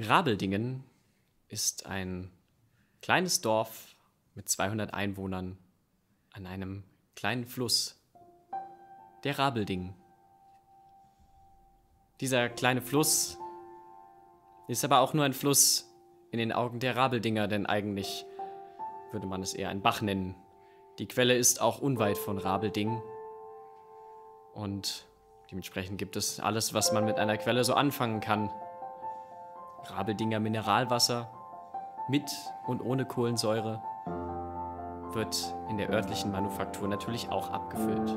Rabeldingen ist ein kleines Dorf mit 200 Einwohnern an einem kleinen Fluss, der Rabelding. Dieser kleine Fluss ist aber auch nur ein Fluss in den Augen der Rabeldinger, denn eigentlich würde man es eher ein Bach nennen. Die Quelle ist auch unweit von Rabelding und dementsprechend gibt es alles, was man mit einer Quelle so anfangen kann. Rabeldinger Mineralwasser mit und ohne Kohlensäure wird in der örtlichen Manufaktur natürlich auch abgefüllt.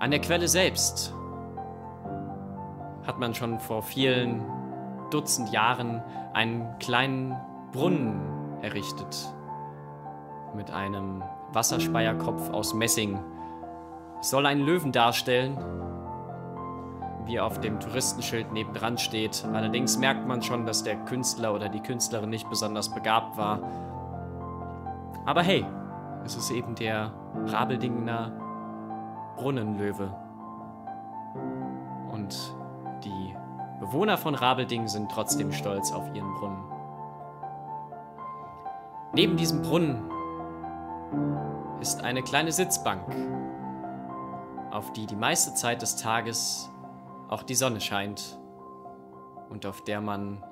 An der Quelle selbst hat man schon vor vielen Dutzend Jahren einen kleinen Brunnen errichtet mit einem Wasserspeierkopf aus Messing. Es soll einen Löwen darstellen, wie auf dem Touristenschild nebendran steht. Allerdings merkt man schon, dass der Künstler oder die Künstlerin nicht besonders begabt war. Aber hey, es ist eben der Rabeldinger Brunnenlöwe. Und die Bewohner von Rabelding sind trotzdem stolz auf ihren Brunnen. Neben diesem Brunnen ist eine kleine Sitzbank, auf die die meiste Zeit des Tages auch die Sonne scheint und auf der man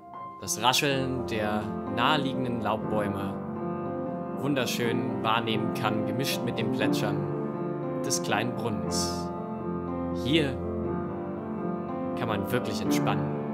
das Rascheln der naheliegenden Laubbäume wunderschön wahrnehmen kann, gemischt mit dem Plätschern des kleinen Brunnens. Hier kann man wirklich entspannen.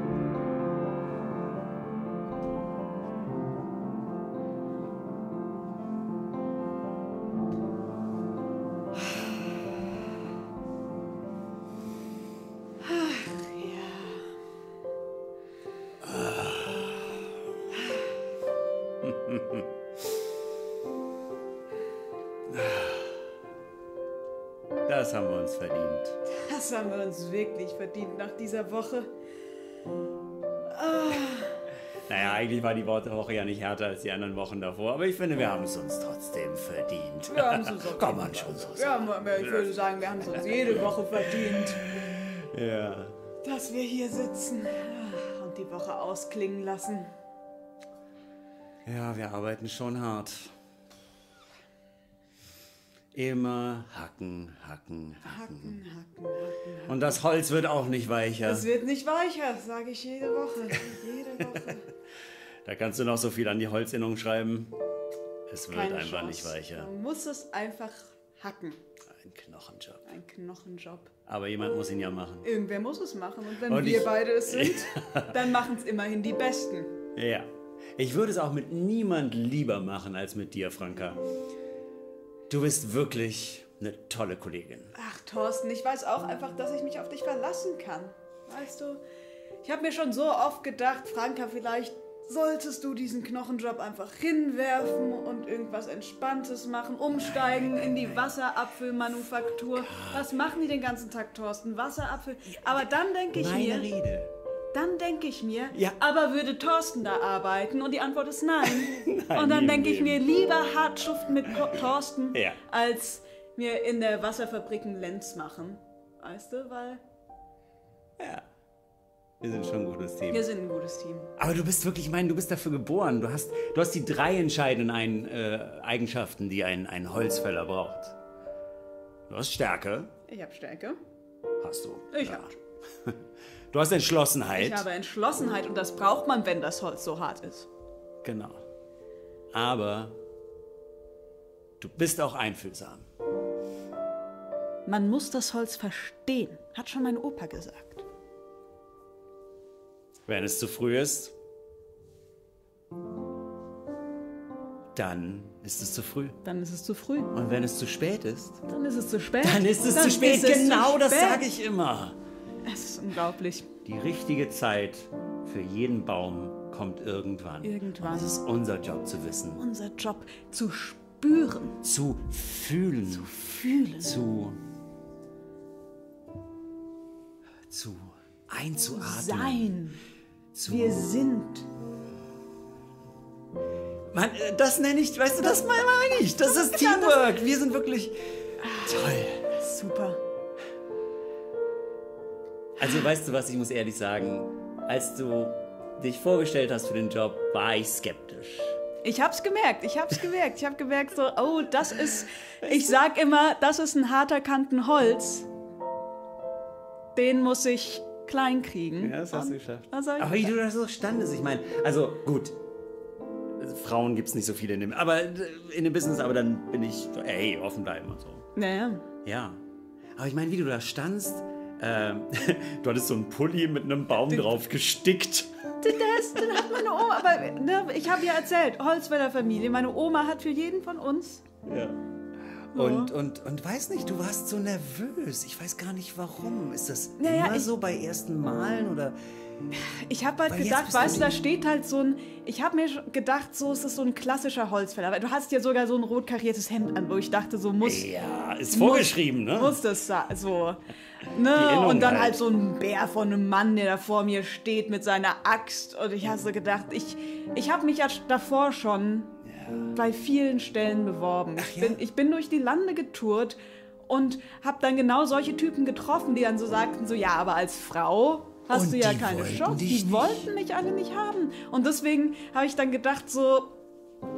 Dieser Woche. Naja, eigentlich war die Woche ja nicht härter als die anderen Wochen davor, aber ich finde, wir haben es uns trotzdem verdient. Wir haben es uns auf Kann man schon so Wir haben, ich würde sagen, wir haben es uns jede Woche verdient, Ja. dass wir hier sitzen und die Woche ausklingen lassen. Ja, wir arbeiten schon hart. Immer hacken, hacken, hacken. Hacken, hacken, hacken. Und das Holz wird auch nicht weicher. Es wird nicht weicher, sage ich jede Woche. Jede Woche. Da kannst du noch so viel an die Holzinnung schreiben. Es wird Keine einfach Chance. nicht weicher. Man muss es einfach hacken. Ein Knochenjob. Ein Knochenjob. Aber jemand muss ihn ja machen. Irgendwer muss es machen. Und wenn Und wir ich- beide es sind, dann machen es immerhin die Besten. Ja. Ich würde es auch mit niemand lieber machen als mit dir, Franka. Du bist wirklich eine tolle Kollegin. Ach, Thorsten, ich weiß auch einfach, dass ich mich auf dich verlassen kann. Weißt du, ich habe mir schon so oft gedacht, Franka, vielleicht solltest du diesen Knochenjob einfach hinwerfen und irgendwas Entspanntes machen, umsteigen in die Wasserapfelmanufaktur. Was machen die den ganzen Tag, Thorsten? Wasserapfel. Aber dann denke ich mir, Rede. Dann denke ich mir, Ja. aber würde Thorsten da arbeiten? Und die Antwort ist nein. Nein, und dann denke ich mir, lieber hart schuften mit Thorsten, Ja. als mir in der Wasserfabrik einen Lenz machen. Weißt du, weil Ja. Wir sind schon ein gutes Team. wir sind ein gutes Team. Aber du bist wirklich, ich meine, du bist dafür geboren. Du hast, du hast die drei entscheidenden ein, äh, Eigenschaften, die ein, ein Holzfäller braucht. Du hast Stärke, Ich habe Stärke. hast du. Ich Ja. habe. Du hast Entschlossenheit. Ich habe Entschlossenheit und das braucht man, wenn das Holz so hart ist. Genau. Aber du bist auch einfühlsam. Man muss das Holz verstehen, hat schon mein Opa gesagt. Wenn es zu früh ist, dann ist es zu früh. Dann ist es zu früh. Und wenn es zu spät ist, Dann ist es zu spät. dann ist es Dann zu spät. genau das spät. sage ich immer. Es ist unglaublich. Die richtige Zeit für jeden Baum kommt irgendwann. Irgendwann. Und es ist unser Job zu wissen, Unser Job zu spüren, zu fühlen, zu, fühlen. zu, zu einzuatmen. Sein. Zu, Wir sind. Mann, äh, das nenne ich, weißt du, das meine ich. Das ist Teamwork. Wir sind wirklich toll. Super. Also weißt du was, ich muss ehrlich sagen, als du dich vorgestellt hast für den Job, war ich skeptisch. Ich hab's gemerkt, ich hab's gemerkt. Ich hab gemerkt so, oh, das ist, ich sag immer, das ist ein harter Kanten Holz. Den muss ich klein kriegen. Ja, das hast du geschafft. Das Aber wie du da so standest, ich meine, also gut, Frauen gibt es nicht so viele in dem, aber in dem Business, aber dann bin ich, so, ey, offen bleiben und so. Naja. Ja. Aber ich meine, wie du da standst, ähm, du hattest so einen Pulli mit einem Baum drauf gestickt. Das, das hat meine Oma, aber ne, ich habe ja erzählt, Holzwälder Familie. Meine Oma hat für jeden von uns. Ja. Und, und, und weiß nicht, du warst so nervös. Ich weiß gar nicht warum. Ist das Naja, immer ich- so bei ersten Malen oder? Ich habe halt Weil gedacht, weißt du, da steht halt so ein. Ich habe mir gedacht, so ist es so ein klassischer Holzfäller. Weil du hast ja sogar so ein rot kariertes Hemd an, wo ich dachte, so muss. Ja, ist vorgeschrieben, ne? Muss das so. Ne? Und dann halt. halt so ein Bär von einem Mann, der da vor mir steht mit seiner Axt. Und ich habe so gedacht, ich, ich habe mich ja davor schon bei vielen Stellen beworben. Ich, ja? bin, ich bin durch die Lande getourt und habe dann genau solche Typen getroffen, die dann so sagten, so ja, aber als Frau hast Und du ja keine Chance. Die wollten mich alle nicht haben. Und deswegen habe ich dann gedacht, so,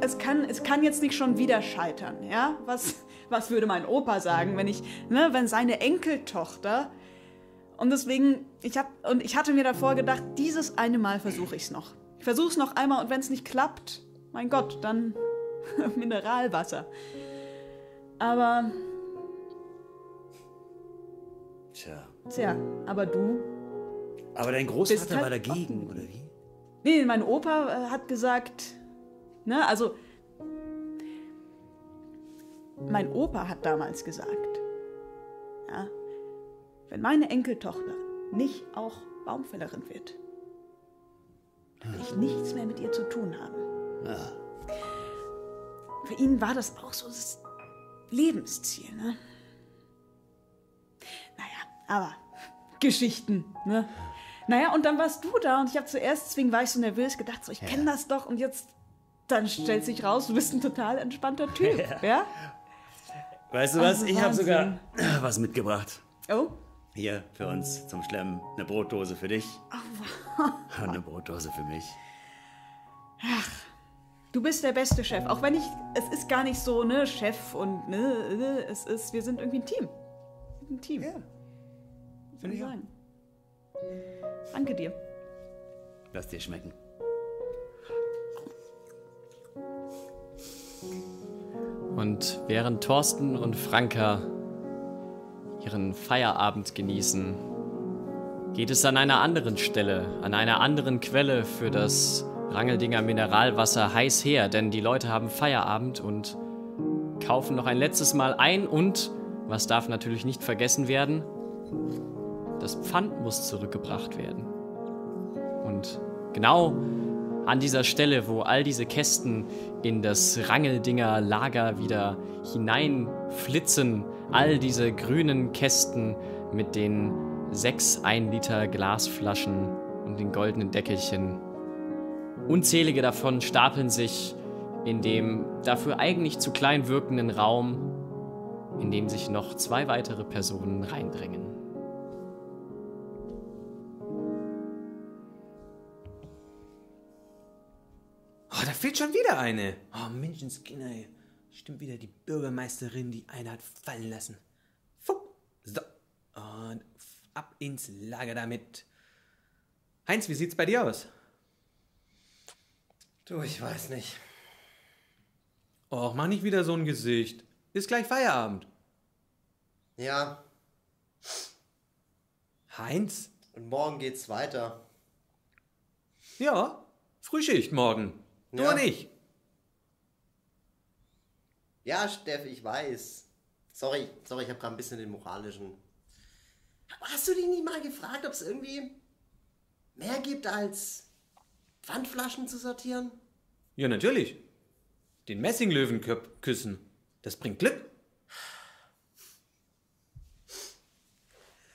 es kann, es kann jetzt nicht schon wieder scheitern, ja? Was, was würde mein Opa sagen, wenn ich, ne, wenn seine Enkeltochter und deswegen, ich hab, und ich hatte mir davor gedacht, dieses eine Mal versuche ich es noch. Ich versuche es noch einmal und wenn es nicht klappt, mein Gott, dann Mineralwasser. Aber, Tja. tja, aber du? Aber dein Großvater halt war dagegen, oder wie? Nee, mein Opa äh, hat gesagt, ne, also mein Opa hat damals gesagt, ja, wenn meine Enkeltochter nicht auch Baumfällerin wird, will ich nichts mehr mit ihr zu tun haben. Für ihn war das auch so das Lebensziel, ne? Naja, aber Geschichten, ne? Naja, und dann warst du da und ich habe zuerst, deswegen war ich so nervös, gedacht, so, ich kenne das doch und jetzt, dann stellt sich raus, du bist ein total entspannter Typ, ja? Weißt du was? Also ich habe sogar was mitgebracht. Oh, Hier für uns zum Schlemmen. Eine Brotdose für dich. Und eine Brotdose für mich. du bist der beste Chef, auch wenn ich, es ist gar nicht so, ne, Chef und, ne, ne, es ist, wir sind irgendwie ein Team. Wir sind Ein Team, Ja. würde ich sagen. Danke dir. Lass dir schmecken. Und während Thorsten und Franka ihren Feierabend genießen, geht es an einer anderen Stelle, an einer anderen Quelle für das Rangeldinger Mineralwasser heiß her, denn die Leute haben Feierabend und kaufen noch ein letztes Mal ein und, was darf natürlich nicht vergessen werden, das Pfand muss zurückgebracht werden. Und genau an dieser Stelle, wo all diese Kästen in das Rangeldinger Lager wieder hineinflitzen, all diese grünen Kästen mit den sechs 1 Liter Glasflaschen und den goldenen Deckelchen. Unzählige davon stapeln sich in dem dafür eigentlich zu klein wirkenden Raum, in dem sich noch zwei weitere Personen reindrängen. Oh, da fehlt schon wieder eine. Oh, Menschenskinder, ey. Stimmt wieder die Bürgermeisterin, die eine hat fallen lassen. Fuck. So. Und ab ins Lager damit. Heinz, wie sieht's bei dir aus? Du, ich weiß nicht. Och, mach nicht wieder so ein Gesicht. Ist gleich Feierabend. Ja, Heinz? und morgen geht's weiter. Ja, Frühschicht morgen. Du Ja. und ich. Ja, Steff, ich weiß. Sorry, sorry, ich habe gerade ein bisschen den moralischen. Aber hast du dich nicht mal gefragt, ob es irgendwie mehr gibt als Pfandflaschen zu sortieren? Ja, natürlich. Den Messinglöwen küssen. Das bringt Glück.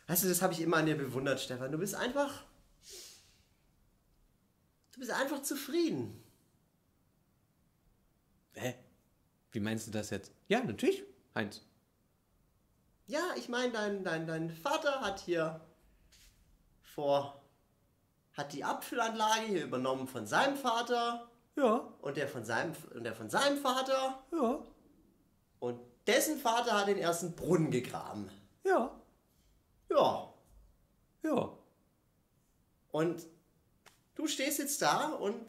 Weißt du, das habe ich immer an dir bewundert, Stefan. Du bist einfach. Du bist einfach zufrieden. Hä? Wie meinst du das jetzt? Ja, natürlich, Heinz. Ja, ich meine, dein, dein, dein Vater hat hier vor hat die Apfelanlage hier übernommen von seinem Vater Ja, und der von seinem und der von seinem Vater ja, und dessen Vater hat den ersten Brunnen gegraben. ja, Ja, ja. und du stehst jetzt da und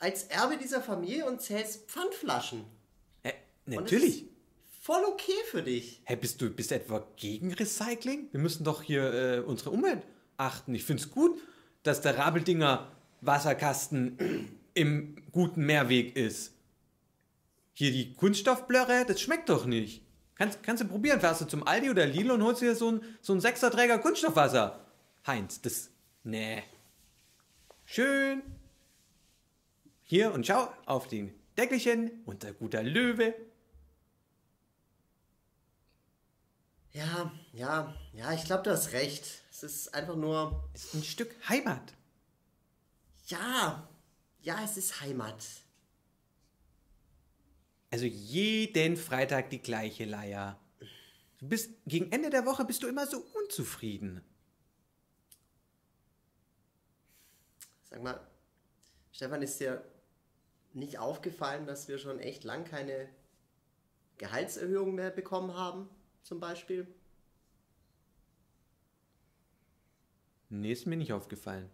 als Erbe dieser Familie und zählst Pfandflaschen. Äh, das natürlich. ist Voll okay für dich. Hä, bist du bist du etwa gegen Recycling? Wir müssen doch hier äh, unsere Umwelt achten. Ich finde es gut, dass der Rabeldinger Wasserkasten im guten Mehrweg ist. Hier die Kunststoffblöre, das schmeckt doch nicht. Kannst, kannst du probieren, fährst du zum Aldi oder Lidl und holst dir so ein, so ein Sechserträger Kunststoffwasser. Heinz, das, nee. Schön. Hier und schau auf den Deckelchen unter guter Löwe. Ja, ja, ja, ich glaube, du hast recht. Es ist einfach nur, Das ist ein Stück Heimat. ja, ja, es ist Heimat. Also jeden Freitag die gleiche Leier. Du bist gegen Ende der Woche bist du immer so unzufrieden. Sag mal, Stefan, ist dir nicht aufgefallen, dass wir schon echt lang keine Gehaltserhöhung mehr bekommen haben, zum Beispiel? Nee, ist mir nicht aufgefallen.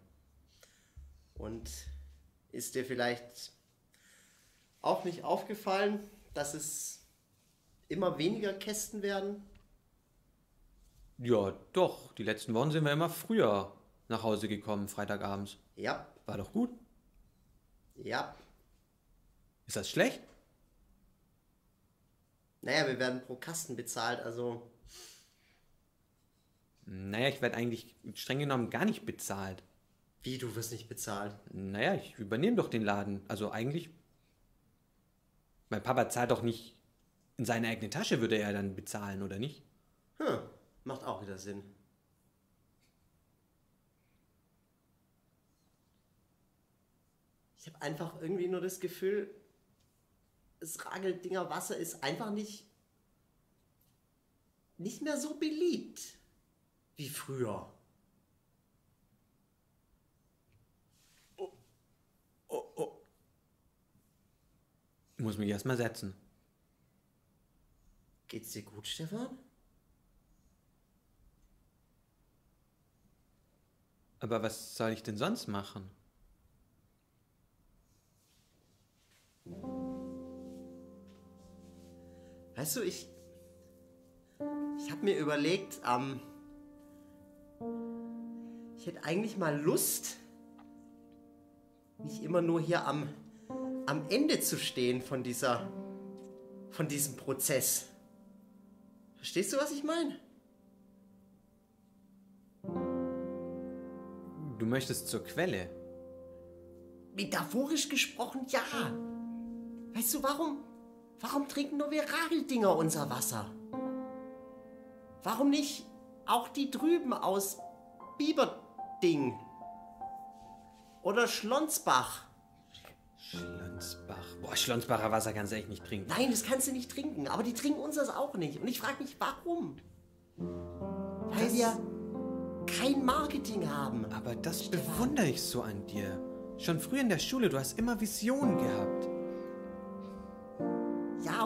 Und ist dir vielleicht auch nicht aufgefallen, dass es immer weniger Kästen werden? Ja, doch. Die letzten Wochen sind wir immer früher nach Hause gekommen, Freitagabends. Ja, War doch gut. ja. Ist das schlecht? Naja, wir werden pro Kasten bezahlt, also Naja, ich werde eigentlich streng genommen gar nicht bezahlt. wie, du wirst nicht bezahlt? Naja, ich übernehme doch den Laden. Also eigentlich. Mein Papa zahlt doch nicht in seine eigene Tasche, würde er dann bezahlen, oder nicht? Hm, macht auch wieder Sinn. Ich habe einfach irgendwie nur das Gefühl, das Rageldinger Wasser ist einfach nicht nicht mehr so beliebt wie früher. Ich muss mich erstmal setzen. Geht's dir gut, Stefan? Aber was soll ich denn sonst machen? Weißt du, ich. Ich habe mir überlegt, ähm, ich hätte eigentlich mal Lust, nicht immer nur hier am, am Ende zu stehen von dieser. von diesem Prozess. Verstehst du, was ich meine? Du möchtest zur Quelle. Metaphorisch gesprochen, ja. Weißt du, warum? Warum trinken nur wir Rageldinger unser Wasser? Warum nicht auch die drüben aus Biberding? Oder Schlonsbach? Schlonsbach. Boah, Schlonsbacher Wasser kannst du echt nicht trinken. Nein, das kannst du nicht trinken, aber die trinken unseres auch nicht. Und ich frage mich, warum? Weil wir kein Marketing haben. Aber das bewundere ich so an dir. Schon früh in der Schule, du hast immer Visionen gehabt.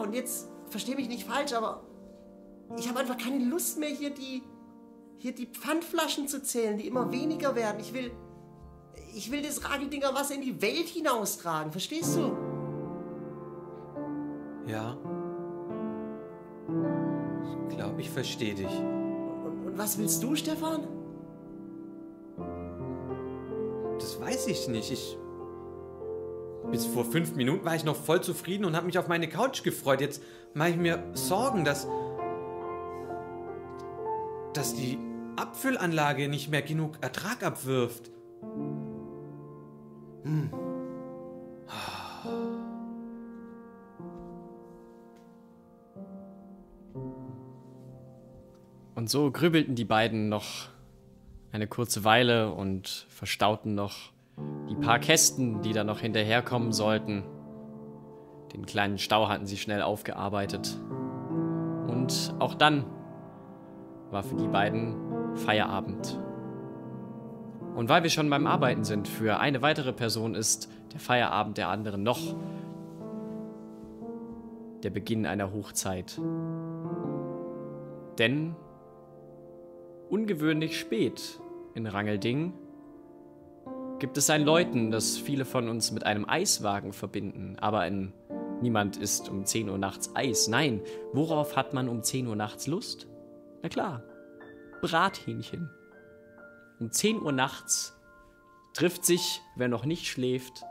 Und jetzt versteh mich nicht falsch, aber ich habe einfach keine Lust mehr, hier die, hier die Pfandflaschen zu zählen, die immer weniger werden. Ich will, ich will das Rageldinger Wasser in die Welt hinaustragen, verstehst du? Ja. Ich glaube, ich verstehe dich. Und, und was willst du, Stefan? Das weiß ich nicht. Ich. Bis vor fünf Minuten war ich noch voll zufrieden und habe mich auf meine Couch gefreut. Jetzt mache ich mir Sorgen, dass. dass die Abfüllanlage nicht mehr genug Ertrag abwirft. Und so grübelten die beiden noch eine kurze Weile und verstauten noch die paar Kästen, die da noch hinterherkommen sollten. Den kleinen Stau hatten sie schnell aufgearbeitet. Und auch dann war für die beiden Feierabend. Und weil wir schon beim Arbeiten sind, für eine weitere Person ist der Feierabend der anderen noch der Beginn einer Hochzeit. Denn ungewöhnlich spät in Rangelding gibt es ein Läuten, das viele von uns mit einem Eiswagen verbinden. Aber in, niemand isst um 10 Uhr nachts Eis. Nein, worauf hat man um 10 Uhr nachts Lust? Na klar, Brathähnchen. Um 10 Uhr nachts trifft sich, wer noch nicht schläft,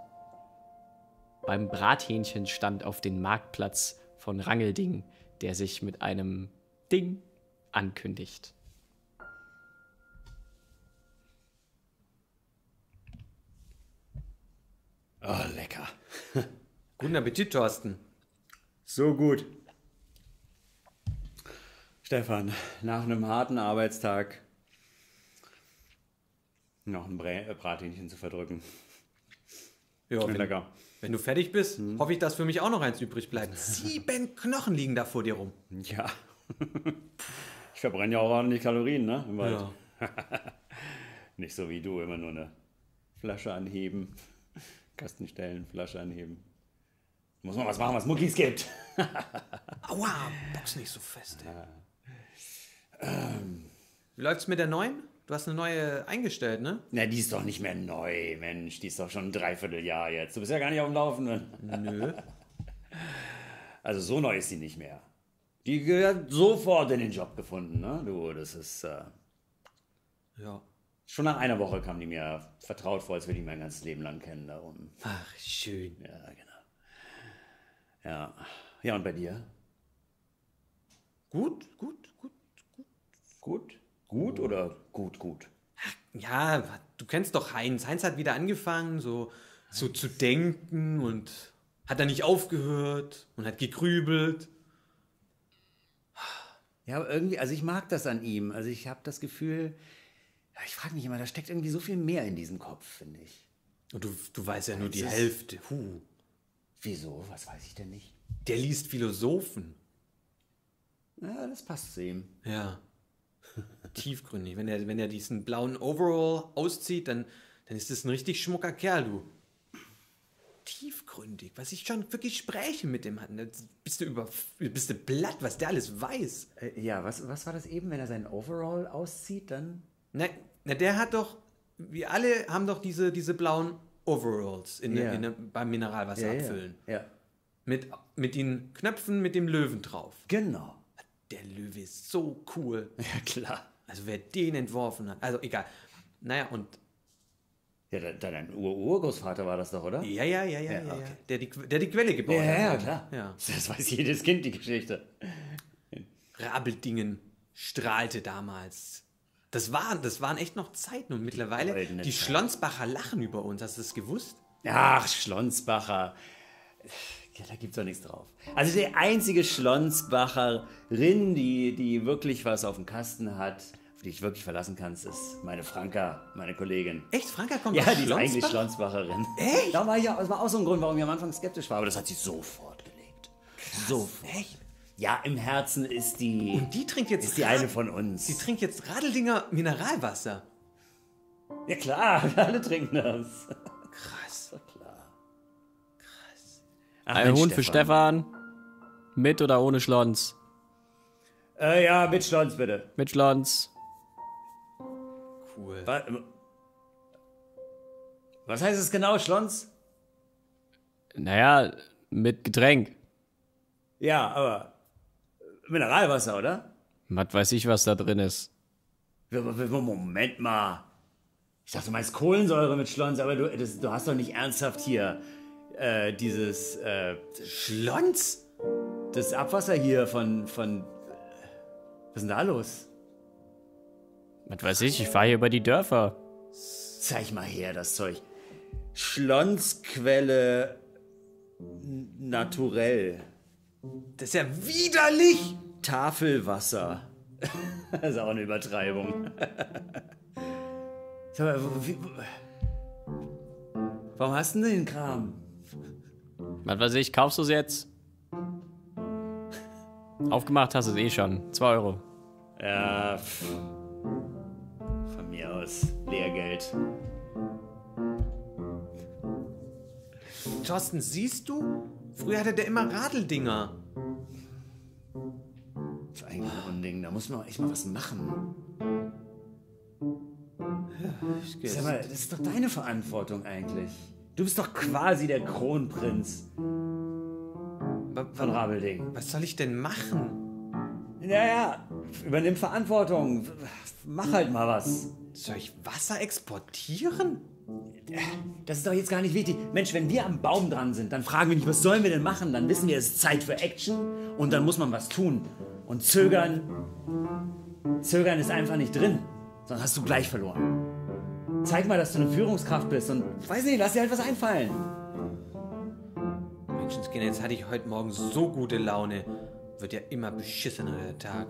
beim Brathähnchenstand auf den Marktplatz von Rangelding, der sich mit einem Ding ankündigt. Oh, lecker. Guten Appetit, Thorsten. So gut. Stefan, nach einem harten Arbeitstag noch ein äh, Brathähnchen zu verdrücken. Ja, wenn, Lecker. wenn du fertig bist, hoffe ich, dass für mich auch noch eins übrig bleibt. Sieben Knochen liegen da vor dir rum. Ja. Ich verbrenne ja auch ordentlich Kalorien, ne? Im Wald. Nicht so wie du, immer nur eine Flasche anheben, Kasten stellen, Flasche anheben. Muss man was machen, was Muckis gibt. Aua, box nicht so fest. Wie läuft's mit der neuen? Du hast eine neue eingestellt, ne? Na, die ist doch nicht mehr neu, Mensch. Die ist doch schon ein Dreivierteljahr jetzt. Du bist ja gar nicht auf dem Laufenden. Nö. Also so neu ist sie nicht mehr. Die hat sofort in den Job gefunden, ne? Du, das ist... Äh, Ja. Schon nach einer Woche kam die mir vertraut vor, als würde ich mein ganzes Leben lang kennen. Darum. Ach, schön. Ja, genau. Ja. Ja, und bei dir? Gut, gut, gut. Gut? Gut oder gut, gut? Ja, du kennst doch Heinz. Heinz hat wieder angefangen, so, so zu denken und hat dann nicht aufgehört und hat gegrübelt. Ja, aber irgendwie, also ich mag das an ihm. Also ich habe das Gefühl, ja, ich frage mich immer, da steckt irgendwie so viel mehr in diesem Kopf, finde ich. Und du, du weißt ja nur die Hälfte. Huh. Wieso? Was weiß ich denn nicht? Der liest Philosophen. Ja, das passt zu ihm. Ja. Tiefgründig. Wenn er, wenn er diesen blauen Overall auszieht, dann, dann ist das ein richtig schmucker Kerl, du. Tiefgründig. Was ich schon für Gespräche mit dem hatte. Bist du über, bist du platt, was der alles weiß. Äh, ja, was, was war das eben, wenn er seinen Overall auszieht, dann? Na, na, der hat doch, wir alle haben doch diese, diese blauen Overalls in, Ja. in, in, beim Mineralwasser abfüllen. Ja. ja. Mit, mit den Knöpfen mit dem Löwen drauf. Genau. Der Löwe ist so cool. Ja, klar. Also wer den entworfen hat. Also egal. Naja, und Ja, de- de- dein Ur-Urgroßvater war das doch, oder? ja, ja, ja, ja, ja, ja. okay. Der, die, der die Quelle gebaut Ja, hat. ja, klar. Ja. Das weiß jedes Kind, die Geschichte. Rabeldingen strahlte damals. Das waren, das waren echt noch Zeiten und mittlerweile, die Zeiten. Schlonsbacher lachen über uns. Hast du das gewusst? Ach, Schlonsbacher. Ja, da gibt's doch nichts drauf. Also die einzige Schlonsbacherin, die, die wirklich was auf dem Kasten hat, auf die ich wirklich verlassen kannst, ist meine Franka, meine Kollegin. Echt? Franka kommt Ja, die ist eigentlich Schlonsbach? Schlonsbacherin. Echt? Da war ja, das war auch so ein Grund, warum ich am Anfang skeptisch war, aber das hat sie sofort gelegt. Sofort. Echt? Ja, im Herzen ist die, Und die trinkt jetzt ist die Rad- eine von uns. Die trinkt jetzt Radeldinger Mineralwasser. ja klar, alle trinken das. Krass. Klar. Ach, Ein Mensch, Huhn für Stefan. Mit oder ohne Schlons? Äh, ja, mit Schlons bitte. Mit Schlons. Cool. Was, was heißt es genau, Schlons? Naja, mit Getränk. Ja, aber Mineralwasser, oder? Was weiß ich, was da drin ist. Moment mal. Ich dachte, du meinst Kohlensäure mit Schlons, aber du, das, du hast doch nicht ernsthaft hier äh, dieses äh, Schlons? das Abwasser hier von von. Was ist denn da los? Was weiß ich, ich fahre hier über die Dörfer. Zeig mal her, das Zeug. Schlonsquelle naturell. Das ist ja widerlich. Tafelwasser. das ist auch eine Übertreibung. Sag mal, wo- wie, wo- warum hast du denn den Kram? Was weiß ich, kaufst du es jetzt? Aufgemacht hast du es eh schon. 2 Euro. Ja, pff. mir aus. Lehrgeld. Thorsten, siehst du? Früher hatte der immer Radeldinger. Das ist eigentlich ein Unding. Da muss man echt mal was machen. Sag mal, das ist doch deine Verantwortung eigentlich. Du bist doch quasi der Kronprinz von Rabelding. Was soll ich denn machen? Ja, ja, übernimm Verantwortung. Mach halt mal was. Soll ich Wasser exportieren? Das ist doch jetzt gar nicht wichtig. Mensch, wenn wir am Baum dran sind, dann fragen wir nicht, was sollen wir denn machen? Dann wissen wir, es ist Zeit für Action und dann muss man was tun. Und zögern, zögern ist einfach nicht drin. Sonst hast du gleich verloren. Zeig mal, dass du eine Führungskraft bist und weiß nicht, lass dir halt was einfallen. Menschenskinder, jetzt hatte ich heute Morgen so gute Laune. Wird ja immer beschissener der Tag.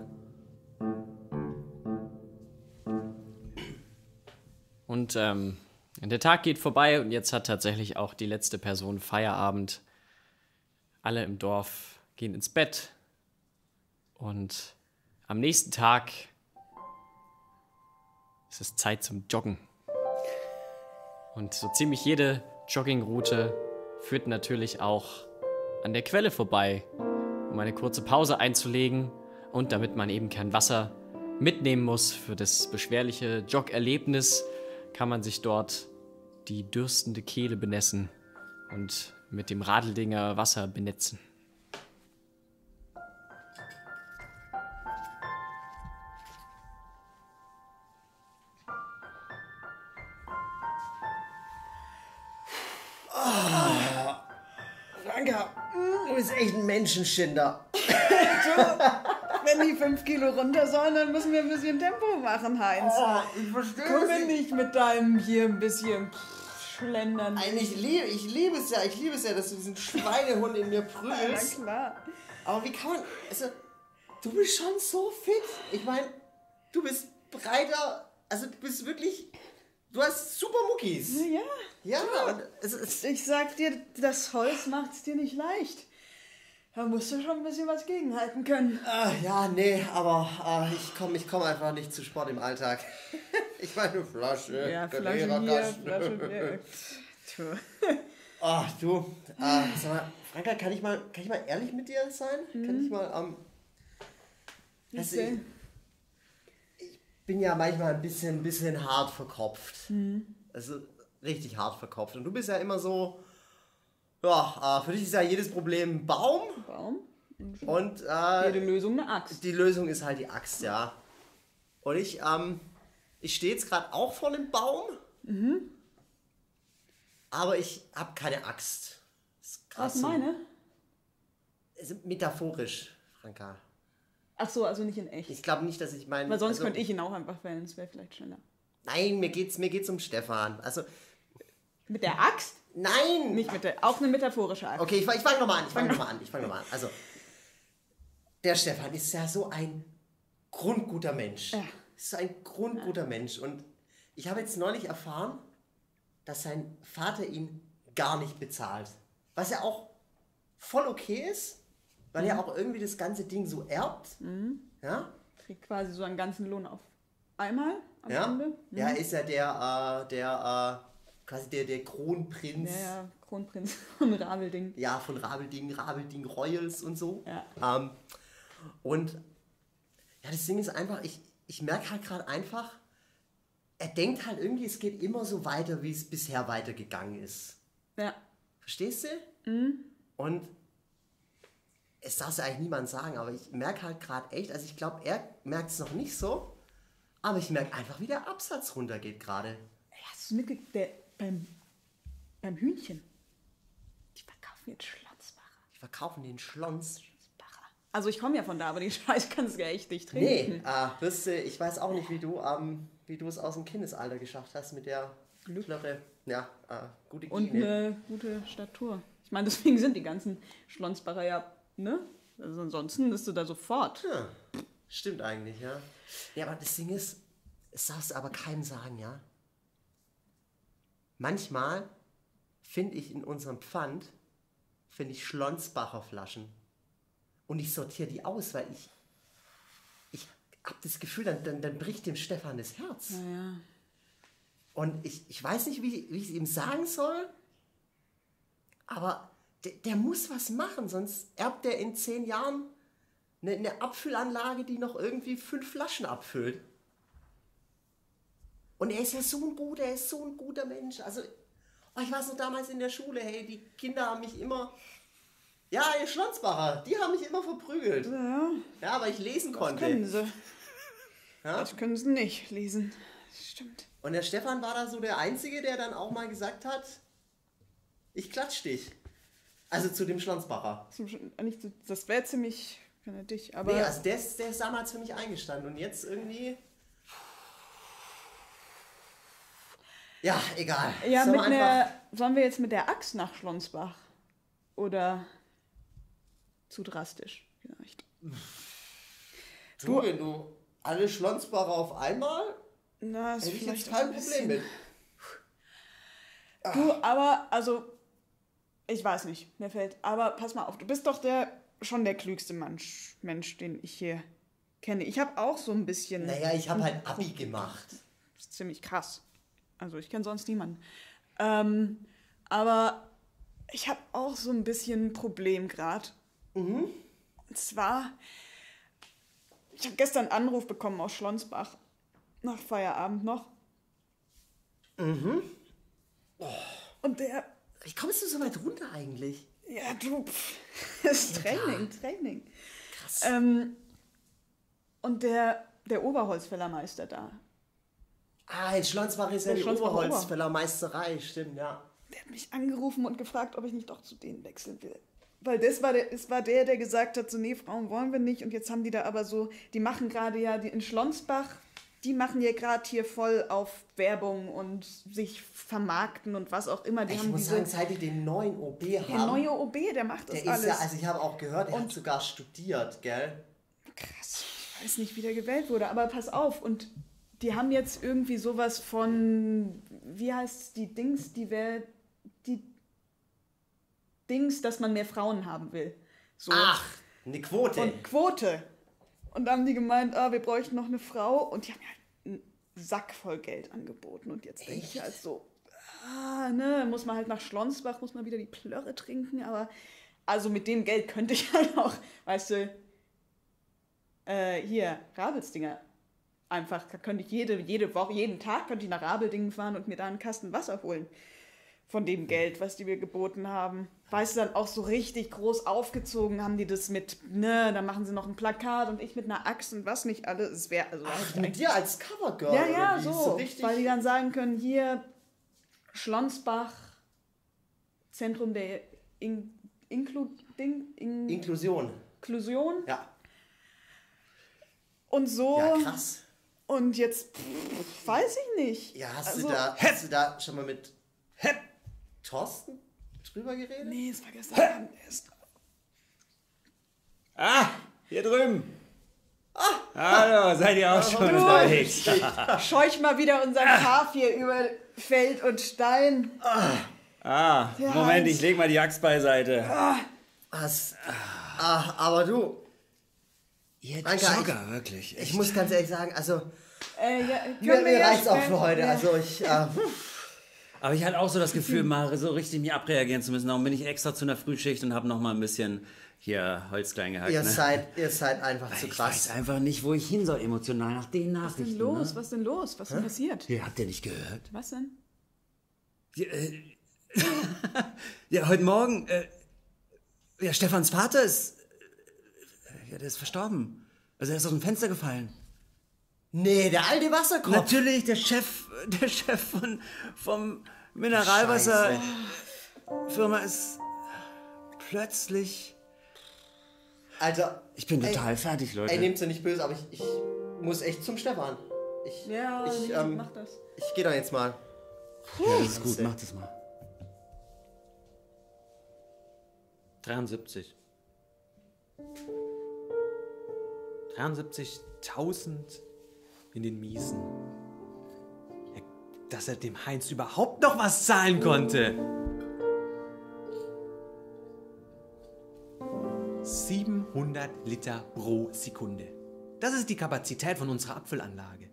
Und ähm, der Tag geht vorbei und jetzt hat tatsächlich auch die letzte Person Feierabend. Alle im Dorf gehen ins Bett. Und am nächsten Tag ist es Zeit zum Joggen. Und so ziemlich jede Joggingroute führt natürlich auch an der Quelle vorbei, um eine kurze Pause einzulegen und damit man eben kein Wasser mitnehmen muss für das beschwerliche Joggerlebnis, kann man sich dort die dürstende Kehle benässen und mit dem Radeldinger Wasser benetzen. Franka, du bist echt ein Menschenschinder. Wenn die fünf Kilo runter sollen, dann müssen wir ein bisschen Tempo machen, Heinz. ich verstehe Komm mir nicht mit deinem hier ein bisschen schlendern. Nein, ich liebe, ich liebe es ja, ich liebe es ja, dass du diesen Schweinehund in mir Na prügelst. klar. Aber wie kann man, also, du bist schon so fit. Ich meine, du bist breiter, also du bist wirklich, du hast super Muckis. Ja, Ja, und es ist, ich sag dir, das Holz macht's dir nicht leicht. Da musst du schon ein bisschen was gegenhalten können. ah, ja, nee, aber ah, ich komme ich komm einfach nicht zu Sport im Alltag. Ich meine, Flasche, Ja, Flasche hier. Flasche hier. Ach du, ah, sag mal, Franka, kann ich mal, kann ich mal ehrlich mit dir sein? Kann ich mal, ähm, also ich, ich bin ja manchmal ein bisschen, ein bisschen hart verkopft. Also richtig hart verkopft. Und du bist ja immer so, ja, äh, für dich ist ja jedes Problem ein Baum Baum. und äh, Jede Lösung eine Axt. die Lösung ist halt die Axt, ja. Und ich, ähm, ich stehe jetzt gerade auch vor einem Baum, aber ich habe keine Axt. Das ist grad Was meine? Metaphorisch, Franka. Ach so, also nicht in echt. Ich glaube nicht, dass ich meinen. Weil sonst also, könnte ich ihn auch einfach fällen, das wäre vielleicht schneller. Nein, mir geht's, mir geht's um Stefan. Also, Mit der Axt? Nein! Nicht mit der, auch eine metaphorische Axt. Okay, ich, ich fange nochmal an. Ich fange nochmal an. Ich fange nochmal an. Also, der Stefan ist ja so ein grundguter Mensch. Ja. Ist so ein grundguter Mensch. Und ich habe jetzt neulich erfahren, dass sein Vater ihn gar nicht bezahlt. Was ja auch voll okay ist, weil er auch irgendwie das ganze Ding so erbt. Ja? Kriegt quasi so einen ganzen Lohn auf einmal am Ja, Ende. ja ist ja der, äh, der, äh, quasi der, der Kronprinz. Ja, ja, Kronprinz von Rabelding. Ja, von Rabelding, Rabelding Royals und so. Ja. Ähm, und ja, das Ding ist einfach, ich, ich merke halt gerade einfach, er denkt halt irgendwie, es geht immer so weiter, wie es bisher weitergegangen ist. Ja. Verstehst du? Und es darf ja eigentlich niemand sagen, aber ich merke halt gerade echt, also ich glaube, er merkt es noch nicht so, aber ich merke einfach, wie der Absatz runtergeht gerade. Ey, Hast du mitgekriegt, der beim, beim Hühnchen, die verkaufen jetzt Schlotzbacher. Die verkaufen den Schlons. Also ich komme ja von da, aber die Scheiße kannst du ja echt nicht Nee, trinken. äh, wirst du, ich weiß auch nicht, wie du, ähm, wie du es aus dem Kindesalter geschafft hast mit der Glück. Plörre. Ja, äh, gute Und Gene. eine gute Statur. Ich meine, deswegen sind die ganzen Schlonsbacher ja, ne? Also ansonsten bist du da sofort. Ja, stimmt eigentlich, ja. Ja, aber das Ding ist, es darfst du aber keinem sagen, ja. Manchmal finde ich in unserem Pfand, finde ich Schlonsbacher Flaschen. Und ich sortiere die aus, weil ich, ich habe das Gefühl, dann, dann, dann bricht dem Stefan das Herz. Naja. Und ich, ich weiß nicht, wie, wie ich es ihm sagen soll, aber der, der muss was machen, sonst erbt er in zehn Jahren eine, eine Abfüllanlage, die noch irgendwie fünf Flaschen abfüllt. Und er ist ja so ein guter, er ist so ein guter Mensch. Also, oh, ich weiß noch damals in der Schule, hey, die Kinder haben mich immer. Ja, ihr Schlotzbacher, die haben mich immer verprügelt. Ja, Ja, aber ich lesen das konnte. können sie. Ja? Das können sie nicht lesen. Das stimmt. Und der Stefan war da so der Einzige, der dann auch mal gesagt hat, ich klatsch dich. Also zu dem Schlonsbacher. Das so- Das wäre ziemlich keine dich, aber Nee, also der ist, der ist damals für mich eingestanden und jetzt irgendwie. Ja, egal. ja, Sollen mit wir einer, sollen wir jetzt mit der Axt nach Schlonsbach? Oder zu drastisch vielleicht? Du, wenn du alle Schlonsbacher auf einmal, Na, ist hätte ich vielleicht jetzt auch kein ein Problem bisschen- mit. Du, aber, also, ich weiß nicht, mir fällt, aber pass mal auf, du bist doch der, schon der klügste Mensch, Mensch den ich hier kenne. Ich habe auch so ein bisschen, Naja, ich habe halt Abi gemacht. das ist ziemlich krass. Also, ich kenne sonst niemanden. Ähm, aber ich habe auch so ein bisschen ein Problem gerade. Und zwar, ich habe gestern einen Anruf bekommen aus Schlonsbach, nach Feierabend noch. Und der Wie kommst du so weit runter eigentlich? Ja, du, das ist Training, Training. Krass. Ähm, und der, der Oberholzfällermeister da, Ah, in Schlonsbach ist ja Der die Oberholzfällermeisterei, stimmt, ja. der hat mich angerufen und gefragt, ob ich nicht doch zu denen wechseln will. Weil das war der, das war der, der gesagt hat, so, nee, Frauen wollen wir nicht. Und jetzt haben die da aber so, die machen gerade ja, die in Schlonsbach, die machen ja gerade hier voll auf Werbung und sich vermarkten und was auch immer. Die Ich haben muss diese, sagen, seit die den neuen OB der haben, neue OB, der macht das der ist alles. ja, also ich habe auch gehört, er hat sogar studiert, gell? Krass, ich weiß nicht, wie der gewählt wurde, aber pass auf. Und die haben jetzt irgendwie sowas von, wie heißt die Dings, die wäre, die Dings, dass man mehr Frauen haben will. So. Ach, eine Quote. Und Quote. Und dann haben die gemeint, ah, wir bräuchten noch eine Frau. Und die haben mir halt einen Sack voll Geld angeboten. Und jetzt denke ich halt so, ah, ne, muss man halt nach Schlonsbach, muss man wieder die Plörre trinken. Aber also mit dem Geld könnte ich halt auch, weißt du, äh, hier, Rabelsdinger. Einfach, könnte ich jede, jede Woche, jeden Tag könnte ich nach Rabeldingen fahren und mir da einen Kasten Wasser holen. Von dem Geld, was die mir geboten haben. Weißt du, dann auch so richtig groß aufgezogen haben die das mit, ne, dann machen sie noch ein Plakat und ich mit einer Axt und was nicht alles. Es wäre, also, Ach, mit dir als Covergirl. ja, ja, so. richtig. weil die dann sagen können, hier Schlonsbach, Zentrum der In Inklu Ding, In Inklusion. Inklusion Ja. und so. Ja, krass. Und jetzt pff, weiß ich nicht. Ja, hast, Also, du da, hast du da schon mal mit Thorsten drüber geredet? Nee, es war gestern Abend erst. Ah, hier drüben. Hallo, seid ihr auch schon unterwegs? Scheuch mal wieder unser Schaf hier über Feld und Stein. Ah, Moment, ich leg mal die Axt beiseite. Was? Ah, aber du, Ihr Danke, Jogger, wirklich. ich muss ganz ehrlich sagen, also Äh, ja, mir, mir ja reicht's auch für heute. Ja. Also ich, äh, Aber ich hatte auch so das Gefühl, mal so richtig mich abreagieren zu müssen. Darum bin ich extra zu einer Frühschicht und habe noch mal ein bisschen hier Holz klein gehackt. ihr, ne? seid, ihr seid einfach zu ich krass. weiß einfach nicht, wo ich hin soll emotional nach den Was Nachrichten. denn los? Ne? Was denn los? Was denn passiert? Ja, habt ihr nicht gehört? Was denn? Ja, äh, ja heute Morgen. Äh, ja, Stefans Vater ist. Ja, der ist verstorben. Also er ist aus dem Fenster gefallen. Nee, der alte Wasserkopf. Natürlich, der Chef, der Chef von, vom Mineralwasserfirma ist plötzlich. Alter, Ich bin Ey, total fertig, Leute. ey, nehmt's dir nicht böse, aber ich, ich muss echt zum Stefan. Ich, Ja, ich, nee, ähm, mach das. ich gehe da jetzt mal. ja, das ist gut, mach das mal. 73. 73.000 in den Miesen. Dass er dem Heinz überhaupt noch was zahlen konnte. 700 Liter pro Sekunde. Das ist die Kapazität von unserer Abfüllanlage.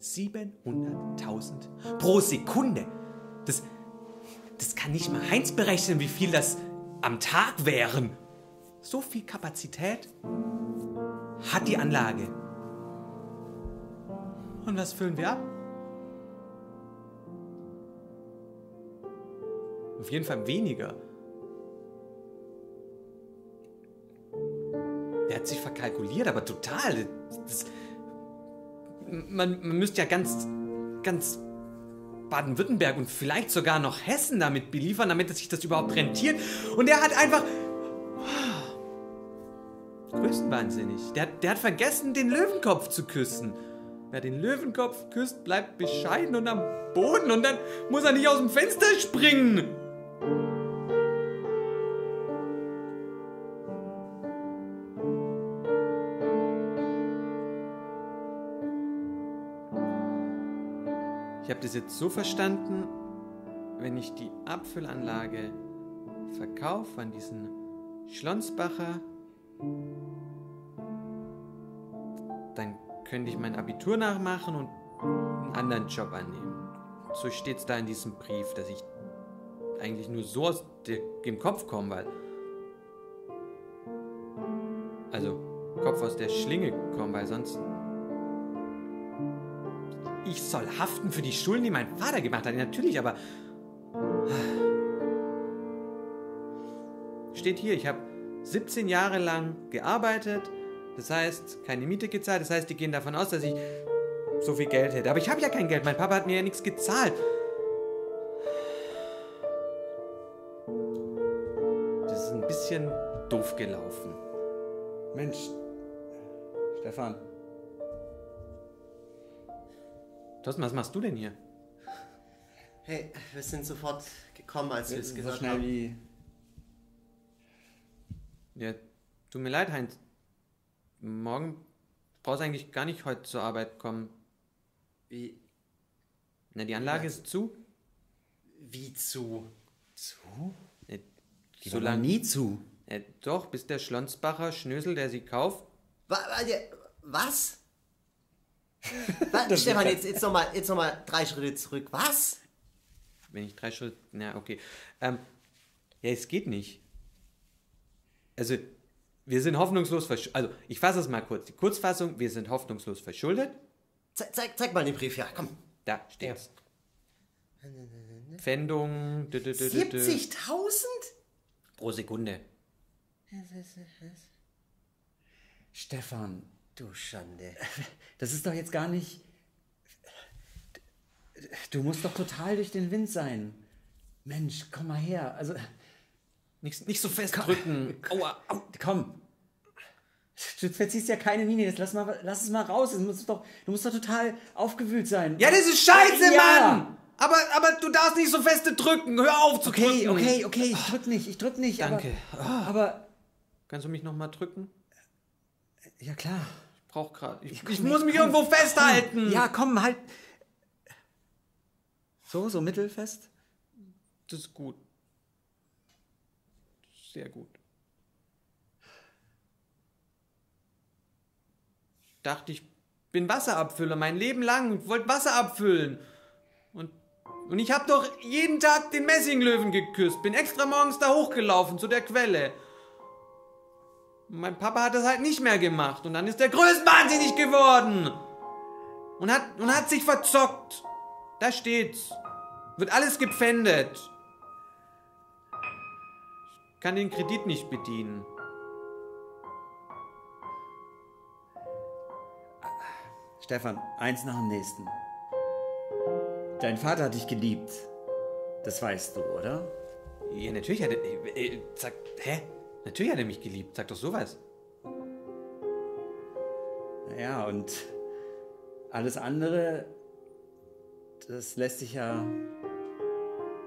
700.000 pro Sekunde. Das, das kann nicht mal Heinz berechnen, wie viel das am Tag wären. So viel Kapazität hat die Anlage. Und was füllen wir ab? Auf jeden Fall weniger. Der hat sich verkalkuliert, aber total. Das, man, man müsste ja ganz, ganz Baden-Württemberg und vielleicht sogar noch Hessen damit beliefern, damit sich das überhaupt rentiert. Und er hat einfach. Größtenwahnsinnig. Der, der hat vergessen, den Löwenkopf zu küssen. Wer den Löwenkopf küsst, bleibt bescheiden und am Boden und dann muss er nicht aus dem Fenster springen. Ich habe das jetzt so verstanden, wenn ich die Abfüllanlage verkaufe an diesen Schlonsbacher, dann könnte ich mein Abitur nachmachen und einen anderen Job annehmen. So steht es da in diesem Brief, dass ich eigentlich nur so aus dem Kopf komme, weil. Also, Kopf aus der Schlinge kommen, weil sonst ich soll haften für die Schulden, die mein Vater gemacht hat. Natürlich, aber. Steht hier, ich habe 17 Jahre lang gearbeitet. Das heißt, keine Miete gezahlt. Das heißt, die gehen davon aus, dass ich so viel Geld hätte. Aber ich habe ja kein Geld. Mein Papa hat mir ja nichts gezahlt. Das ist ein bisschen doof gelaufen. Mensch, Stefan, Thorsten, was machst du denn hier? Hey, wir sind sofort gekommen, als wir es so gehört schnell haben. wie. Ja, tut mir leid, Heinz. Morgen brauchst du eigentlich gar nicht heute zur Arbeit kommen. Wie, Na, die Anlage Was? ist zu. wie zu? Zu? Äh, Die so war lang. nie zu. Äh, doch, bis der Schlonsbacher Schnösel, der sie kauft. Was? was? Stefan, jetzt, jetzt nochmal noch mal drei Schritte zurück. Was? Wenn ich drei Schritte. Na, okay. Ähm, ja, es geht nicht. Also, wir sind hoffnungslos verschuldet. Also, ich fasse es mal kurz. Die Kurzfassung: Wir sind hoffnungslos verschuldet. Ze zeig, zeig mal den Brief, ja, komm. Da steht's. Pfändung. dü- dü- dü- dü- dü. 70.000? pro Sekunde. Stefan, Du Schande. das ist doch jetzt gar nicht. Du musst doch total durch den Wind sein. Mensch, komm mal her. Also, Nicht, nicht so fest drücken. Aua, au. komm. Du verziehst ja keine Miene. Jetzt lass, mal, lass es mal raus. Du musst, doch, du musst doch total aufgewühlt sein. Ja, das ist scheiße, Ja. Mann! Aber, aber du darfst nicht so feste drücken. Hör auf zu Okay, drücken. okay, okay. Ich drück nicht. Ich drück nicht. Danke. Aber, aber Kannst du mich nochmal drücken? ja klar. Ich brauch gerade. Ich, Komm, ich muss mich komm, irgendwo festhalten. Ja, komm, halt. So, so mittelfest. Das ist gut. Sehr gut. Dachte, ich bin Wasserabfüller mein Leben lang und wollte Wasser abfüllen. Und, und ich habe doch jeden Tag den Messinglöwen geküsst. Bin extra morgens da hochgelaufen zu der Quelle. Und mein Papa hat das halt nicht mehr gemacht. Und dann ist der größtwahnsinnig geworden. Und hat, und hat sich verzockt. Da steht's. Wird alles gepfändet. Ich kann den Kredit nicht bedienen. Stefan, eins nach dem nächsten. Dein Vater hat dich geliebt. Das weißt du, oder? Ja, natürlich hat er. Äh, äh, sag, hä? Natürlich hat er mich geliebt. Sag doch sowas. Ja, und alles andere, das lässt sich ja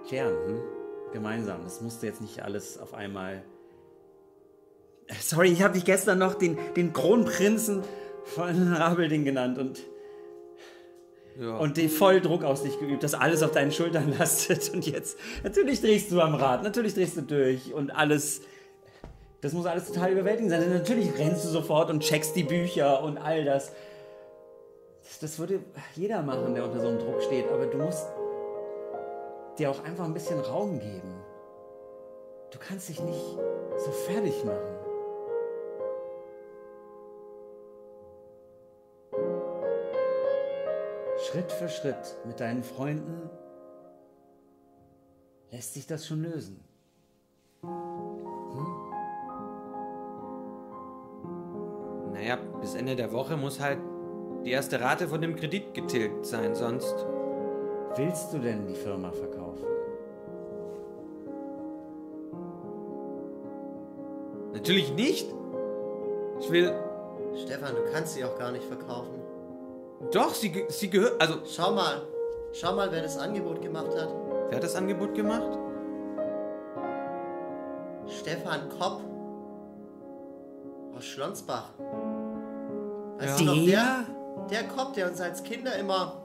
klären, hm? Gemeinsam. Das musst du jetzt nicht alles auf einmal. Sorry, ich habe dich gestern noch den, den Kronprinzen von Rabelding genannt und, Ja. und den Volldruck aus dich geübt, dass alles auf deinen Schultern lastet. Und jetzt, natürlich drehst du am Rad, natürlich drehst du durch und alles. Das muss alles total überwältigend sein. Denn natürlich rennst du sofort und checkst die Bücher und all das. Das, das würde jeder machen, der unter so einem Druck steht, aber du musst dir auch einfach ein bisschen Raum geben. Du kannst dich nicht so fertig machen. Schritt für Schritt mit deinen Freunden lässt sich das schon lösen. Naja, bis Ende der Woche muss halt die erste Rate von dem Kredit getilgt sein, sonst. Willst du denn die Firma verkaufen? Natürlich nicht. Ich will. Stefan, du kannst sie auch gar nicht verkaufen. Doch, sie, ge- sie gehört. Also, Schau mal. Schau mal, wer das Angebot gemacht hat. wer hat das Angebot gemacht? Stefan Kopp. Aus Schlonsbach. Ja. Weißt du noch, der? Der Kopp, der uns als Kinder immer.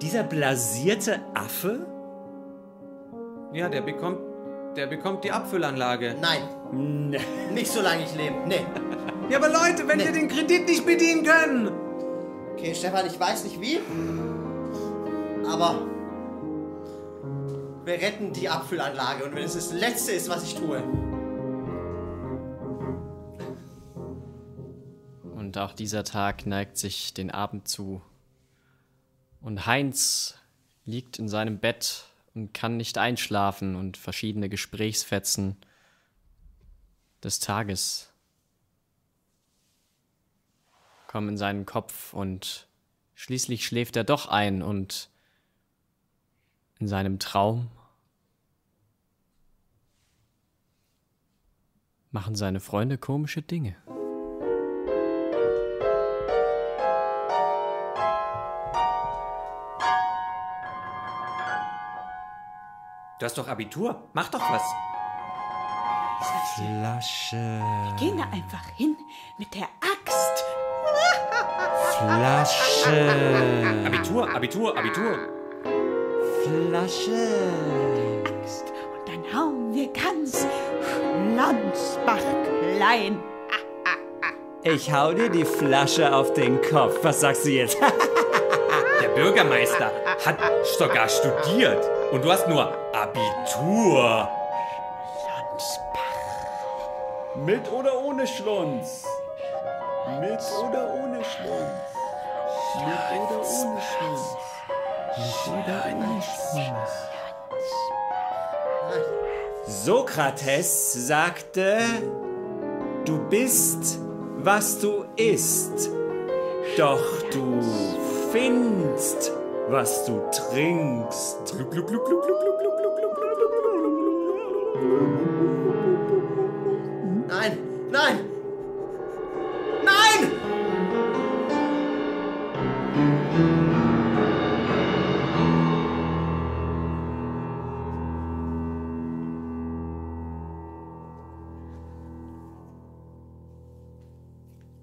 Dieser blasierte Affe? Ja, der bekommt. Der bekommt die Abfüllanlage. Nein, Ne. nicht solange ich lebe. Nee. Ja, aber Leute, wenn Nee. wir den Kredit nicht bedienen können. Okay, Stefan, ich weiß nicht wie. Aber. Wir retten die Abfüllanlage und wenn es das Letzte ist, was ich tue. Und auch dieser Tag neigt sich den Abend zu. Und Heinz liegt in seinem Bett und kann nicht einschlafen und verschiedene Gesprächsfetzen des Tages kommen in seinen Kopf und schließlich schläft er doch ein und in seinem Traum machen seine Freunde komische Dinge. Du hast doch Abitur. Mach doch was. Flasche. Gehen da einfach hin mit der Axt. Flasche. Abitur, Abitur, Abitur. Flasche. Axt. Und dann hauen wir ganz Schlonsbach klein. Ich hau dir die Flasche auf den Kopf. Was sagst du jetzt? Der Bürgermeister hat sogar studiert. Und du hast nur Abitur. Mit oder ohne Schlons? Mit oder ohne Schlons? Mit oder ohne Schlons? Mit oder ohne Schlons? Sokrates sagte, du bist, was du isst, doch du findest, was du trinkst. Nein, nein, nein!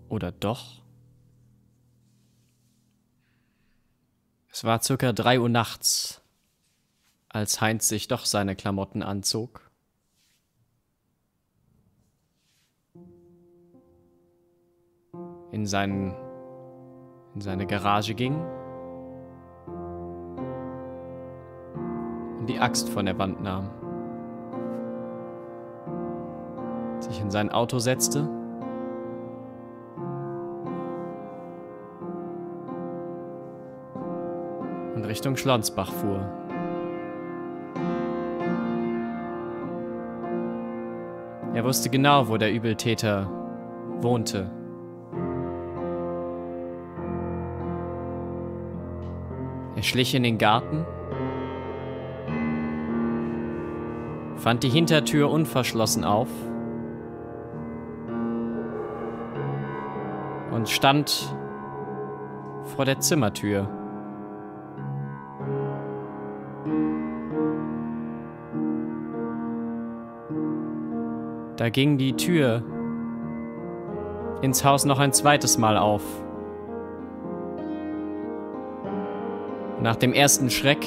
Oder doch? Es war circa drei Uhr nachts, als Heinz sich doch seine Klamotten anzog. In, seinen, in seine Garage ging und die Axt von der Wand nahm. Sich in sein Auto setzte Richtung Schlonsbach fuhr. Er wusste genau, wo der Übeltäter wohnte. Er schlich in den Garten, fand die Hintertür unverschlossen auf und stand vor der Zimmertür. Da ging die Tür ins Haus noch ein zweites Mal auf. Nach dem ersten Schreck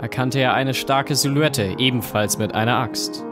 erkannte er eine starke Silhouette, ebenfalls mit einer Axt.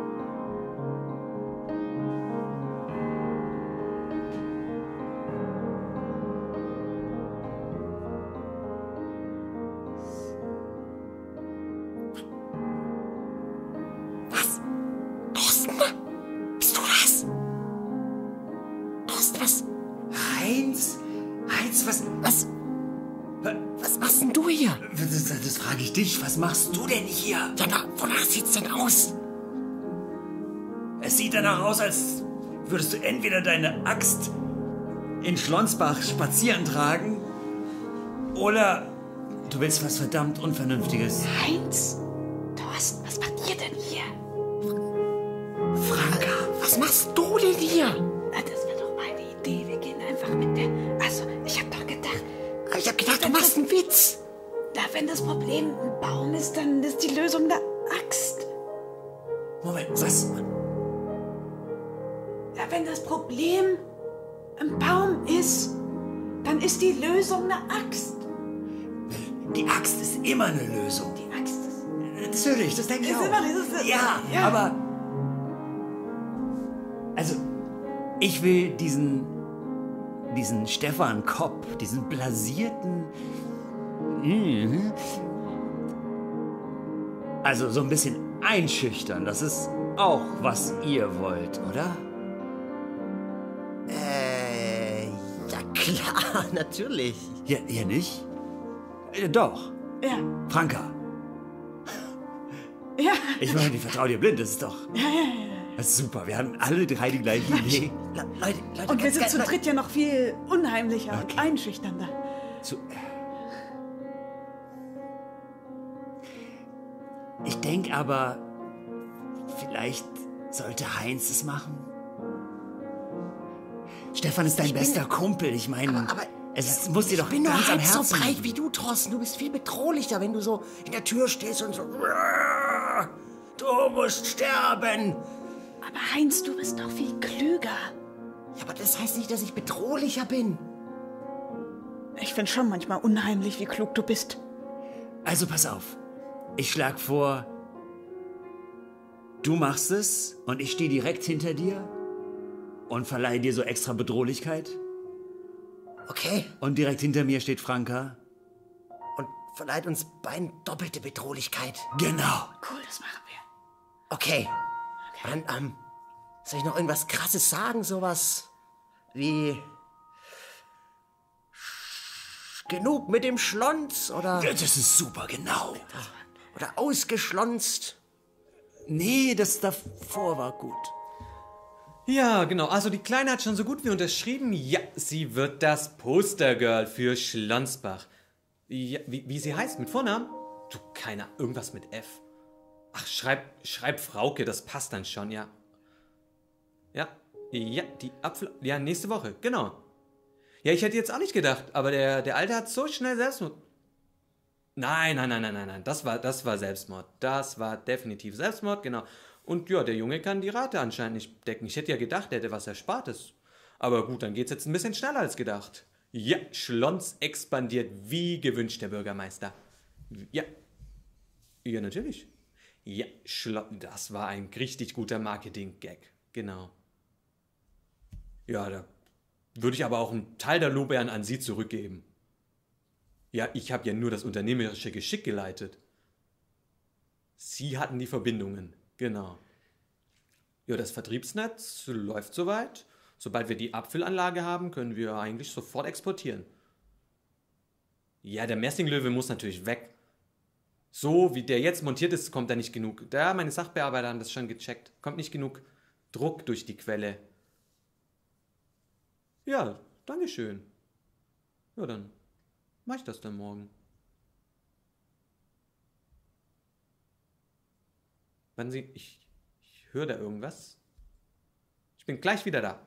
Machst denn du hier? Das, das frage ich dich. Was machst du denn hier? Ja, na, wonach sieht's denn aus? Es sieht danach aus, als würdest du entweder deine Axt in Schlonsbach spazieren tragen oder du willst was verdammt Unvernünftiges. Heinz, Thorsten, was macht ihr denn hier? Franka, was machst du denn hier? Machst einen Witz. na, wenn das Problem ein Baum ist, dann ist die Lösung eine Axt. Moment, was? Ja, wenn das Problem ein Baum ist, dann ist die Lösung eine Axt. Die Axt ist immer eine Lösung. Die Axt ist. Natürlich, das denke ich Ist auch. immer dieses- ja, ja. aber also ich will diesen diesen Stefan Kopp, diesen blasierten. Also so ein bisschen einschüchtern. Das ist auch was ihr wollt, oder? Äh, ja klar, natürlich. Ja, ihr nicht? Äh, doch, Ja, Franka. ja, Ich meine, ich vertraue dir blind, das ist doch. ja, ja, ja. Das ist super, wir haben alle drei die gleiche Idee. Le Leute, Leute, Und wir sind zu dritt ja noch viel unheimlicher Okay. und einschüchternder. Zu, ich denke aber, vielleicht sollte Heinz es machen. Stefan ist dein Ich bin- bester Kumpel. Ich meine, Aber- aber- es ist, muss dir doch Ich bin nur ganz am halb so Herzen breit wie du, Thorsten. Du bist viel bedrohlicher, wenn du so in der Tür stehst und so. Du musst sterben. Aber Heinz, du bist doch viel klüger. Ja, aber das heißt nicht, dass ich bedrohlicher bin. Ich finde schon manchmal unheimlich, wie klug du bist. Also pass auf. Ich schlag vor, du machst es und ich stehe direkt hinter dir und verleihe dir so extra Bedrohlichkeit. Okay. Und direkt hinter mir steht Franka. Und verleiht uns beiden doppelte Bedrohlichkeit. Genau. Cool, das machen wir. Okay. Dann, ähm, soll ich noch irgendwas Krasses sagen? Sowas wie. Sch- Genug mit dem Schlons oder, Das ist super, genau. Oder ausgeschlonzt. Nee, das davor war gut. Ja, genau. Also die Kleine hat schon so gut wie unterschrieben. Ja, sie wird das Postergirl für Schlonsbach. Ja, wie, wie sie heißt, mit Vornamen? Du, keiner, irgendwas mit F. Ach, schreib, schreib Frauke, das passt dann schon, ja. Ja, ja, die Apfel... Ja, nächste Woche, genau. Ja, ich hätte jetzt auch nicht gedacht, aber der, der Alte hat so schnell Selbstmord... Nein, nein, nein, nein, nein, nein, das war, das war Selbstmord. Das war definitiv Selbstmord, genau. Und ja, der Junge kann die Rate anscheinend nicht decken. Ich hätte ja gedacht, er hätte was Erspartes. Aber gut, dann geht's jetzt ein bisschen schneller als gedacht. Ja, Schlons expandiert wie gewünscht, der Bürgermeister. Ja. Ja, natürlich. Ja, Schlon, das war ein richtig guter Marketing-Gag. Genau. Ja, da würde ich aber auch einen Teil der Lorbeeren an Sie zurückgeben. Ja, ich habe ja nur das unternehmerische Geschick geleitet. Sie hatten die Verbindungen, genau. Ja, das Vertriebsnetz läuft soweit. Sobald wir die Abfüllanlage haben, können wir eigentlich sofort exportieren. Ja, der Messinglöwe muss natürlich weg. So wie der jetzt montiert ist, kommt da nicht genug. Da, meine Sachbearbeiter haben das schon gecheckt. Kommt nicht genug Druck durch die Quelle. Ja, Dankeschön. Ja, dann mach ich das dann morgen. Wann Sie. Ich, ich höre da irgendwas. Ich bin gleich wieder da.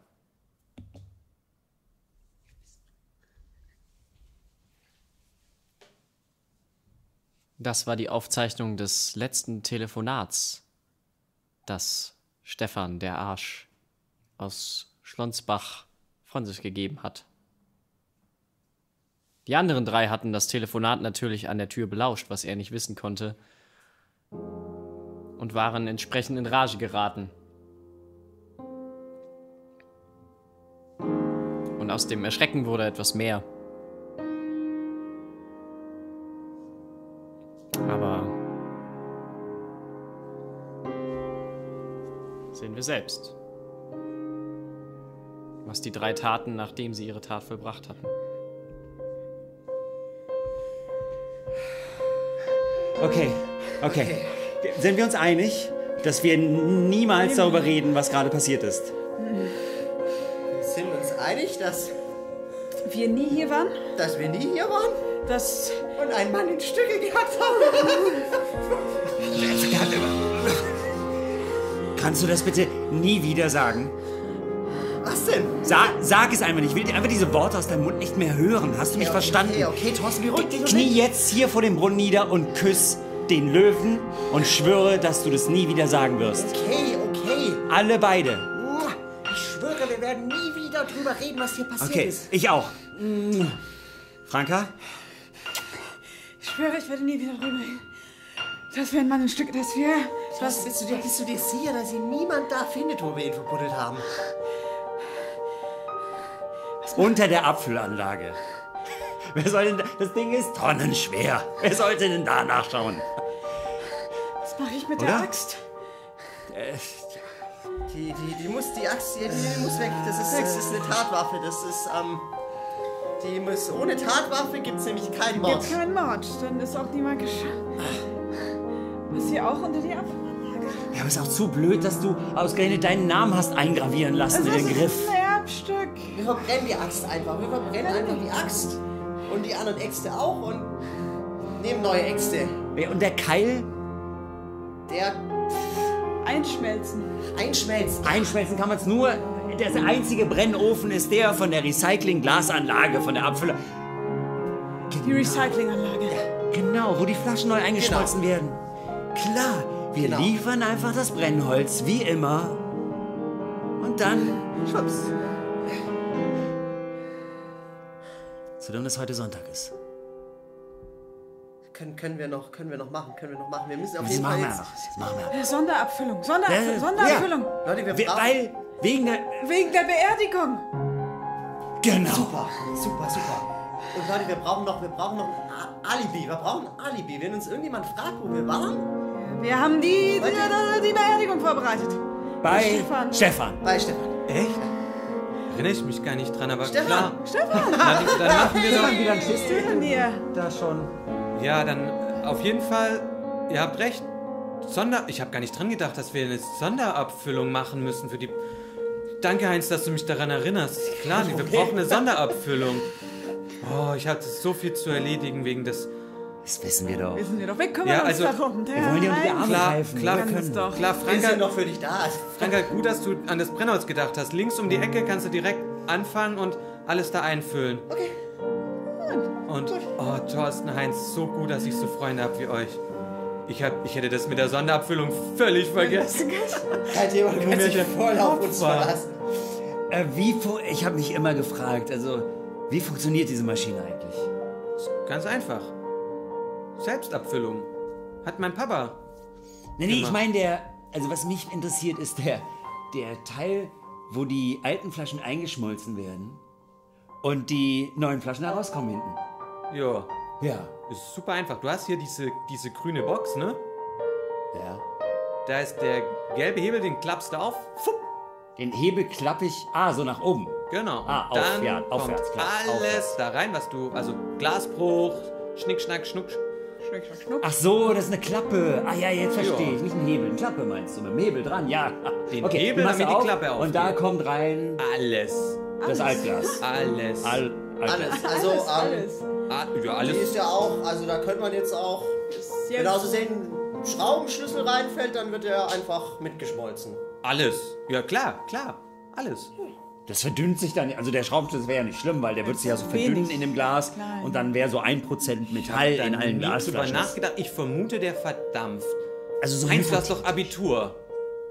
Das war die Aufzeichnung des letzten Telefonats, das Stefan, der Arsch, aus Schlonsbach von sich gegeben hat. Die anderen drei hatten das Telefonat natürlich an der Tür belauscht, was er nicht wissen konnte, und waren entsprechend in Rage geraten. Und aus dem Erschrecken wurde etwas mehr. Aber sehen wir selbst. was die drei taten, nachdem sie ihre Tat vollbracht hatten. Okay, okay. Sind wir uns einig, dass wir niemals darüber reden, was gerade passiert ist? Sind wir uns einig, dass, Wir nie hier waren, dass wir nie hier waren dass und einen Mann in Stücke gehackt haben? Kannst du das bitte nie wieder sagen? Was denn? Sag, sag es einfach nicht. Ich will einfach diese Worte aus deinem Mund nicht mehr hören. Hast du mich okay, verstanden? Okay, okay, Thorsten, beruhig dich. Knie jetzt hier vor dem Brunnen nieder und küss den Löwen und schwöre, dass du das nie wieder sagen wirst. Okay, okay. Alle beide. Ich schwöre, wir werden nie wieder drüber reden, was hier passiert Okay, ist. ich auch. Franka? ich schwöre, ich werde nie wieder drüber reden. Dass wir ein Mann in Stücke, dass wir. Was bist du dir, bist du dir sicher, dass ihn niemand da findet, wo wir ihn verbuddelt haben? Unter der Apfelanlage. Wer soll denn, das Ding ist tonnenschwer. Wer sollte denn da nachschauen? Was mache ich mit Oder? der Axt? Die, die, die muss, die Axt, die, die muss weg. Das ist, das ist eine Tatwaffe. Das ist, ähm, die muss, ohne Tatwaffe gibt es nämlich keinen Mord. Gibt keinen Mord, dann ist auch niemand geschossen. Ist sie auch unter die Apfelanlage? Ja, aber ist auch zu blöd, dass du ausgerechnet deinen Namen hast eingravieren lassen Also in den ist Griff. Wir verbrennen die Axt einfach. Wir verbrennen einfach die Axt. Und die anderen Äxte auch und nehmen neue Äxte. Ja, Und der Keil? Der Einschmelzen. einschmelzt. Einschmelzen kann man es nur. Der einzige Brennofen ist der von der Recycling-Glasanlage von der Apfel. Die Recyclinganlage. Genau, wo die Flaschen neu eingeschmolzen werden. Klar, wir Genau. liefern einfach das Brennholz, wie immer. Und dann, schwupps. So dumm, dass heute Sonntag ist. Können, können wir noch, können wir noch machen, können wir noch machen. Wir müssen auf Das jeden Fall machen wir jetzt. Das machen wir. Ja, Sonderabfüllung. Sonderabfüllung. Ja, Sonderabfüllung. Leute, wir brauchen. weil, wegen der. Wegen der Beerdigung. Genau. Super, super, super. Und Leute, wir brauchen noch, wir brauchen noch ein Alibi. Wir brauchen ein Alibi. Wenn uns irgendjemand fragt, wo wir waren, Wir haben die, Leute. die, die Beerdigung vorbereitet. Bei Stefan. Stefan. bei Stefan. Echt? Erinnere ich mich gar nicht dran, aber Stefan. klar. Stefan. Dann, dann machen wir doch. wieder ein Schiss. Stefan hier. Da schon. Ja, dann auf jeden Fall, ihr habt recht. Sonder. Ich habe gar nicht dran gedacht, dass wir eine Sonderabfüllung machen müssen für die. Danke, Heinz, dass du mich daran erinnerst. Klar, wir brauchen eine Sonderabfüllung. Oh, ich hatte so viel zu erledigen wegen des. Das wissen wir doch. Wissen wir doch, wir kümmern Ja, uns also, darum. Der wir wollen dir unter die Arme Klar, greifen. klar, wir können. doch. Klar, Wir sind Franka, noch für dich da. Franka, gut, dass du an das Brennholz gedacht hast. Links um die Ecke kannst du direkt anfangen und alles da einfüllen. Okay. Und, oh, Thorsten, Heinz, so gut, dass ich so Freunde habe wie euch. Ich, hab, ich hätte das mit der Sonderabfüllung völlig vergessen. Kein Thema, du kannst dich voll auf uns verlassen. Äh, wie fu- ich habe mich immer gefragt, also, wie funktioniert diese Maschine eigentlich? Ganz einfach. Selbstabfüllung. Hat mein Papa. Nee, nee, ich meine, der, also was mich interessiert, ist der, der Teil, wo die alten Flaschen eingeschmolzen werden und die neuen Flaschen da rauskommen hinten. Ja, Ja. ist super einfach. Du hast hier diese, diese grüne Box, ne? Ja. Da ist der gelbe Hebel, den klappst du auf. Fupp, Den Hebel klappe ich, ah, so nach oben. genau. Ah, Und auf- dann ja, kommt aufwärts, alles aufwärts. da rein, was du, also Glasbruch, Schnick, Schnack, Schnuck. Schnuck, schnuck, schnuck. Ach so, das ist eine Klappe. Ah ja, jetzt verstehe Ja. ich. Nicht ein Hebel, eine Klappe meinst du, mit dem Hebel dran, ja. Den okay, Hebel, damit die auf Klappe Und da kommt rein Alles. das Altglas. Alles. Al Altglas. Alles. Also, alles, ähm, alles. Ah, ja, die alles. ist ja auch, also da könnte man jetzt auch, wenn aus Versehen ein Schraubenschlüssel reinfällt, dann wird er einfach mitgeschmolzen. Alles. Ja, klar, klar. Alles. Das verdünnt sich dann, also der Schraubenschlüssel wäre ja nicht schlimm, weil der wird sich ja so verdünnen wenig. in dem Glas Klein. und dann wäre so ein Prozent Metall in allen nie drüber Glasflaschen. nachgedacht. Ich vermute, der verdampft. Also so Heinz, du hast doch Abitur.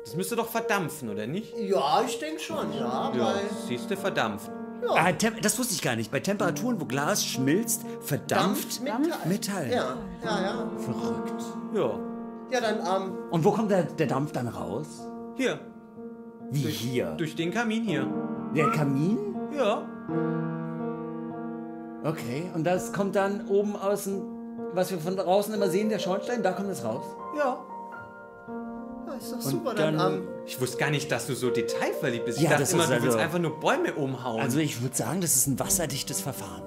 Das müsste doch verdampfen, oder nicht? Ja, ich denke schon, ja. Ja, Weil siehst du, verdampft. Ah, Tem das wusste ich gar nicht. Bei Temperaturen, wo Glas schmilzt, verdampft Metall. Metall. Ja, ja, ja. Verrückt. Ja. Ja, dann, ähm, Und wo kommt der, der Dampf dann raus? Hier, Wie hier? durch den Kamin hier. Der Kamin? Ja. Okay, und das kommt dann oben aus dem, was wir von draußen immer sehen, der Schornstein, da kommt es raus? Ja. ist doch super. Dann, dann- Ich wusste gar nicht, dass du so detailverliebt bist. Ich Ja, dachte das immer, ist du willst also- einfach nur Bäume umhauen. Also ich würde sagen, das ist ein wasserdichtes Verfahren.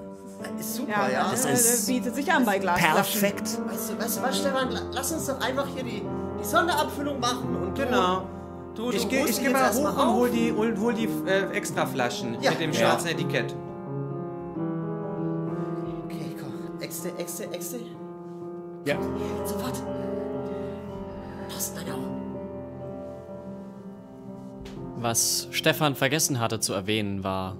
ist super, Ja, ja. das, das ist bietet sich an bei Glasflaschen. Perfekt. Weißt du, weißt du was, Stefan? La- Lass uns doch einfach hier die, die Sonderabfüllung machen. Und du, genau. Du, Ich du gehe ich dich geh mal erstmal hoch und hol die, hol, hol die äh, Extraflaschen Ja. mit dem Ja. schwarzen Etikett. Okay, komm. Äxte, Äxte, Äxte. Ja. Sofort. Passt deine Augen. Was Stefan vergessen hatte zu erwähnen war,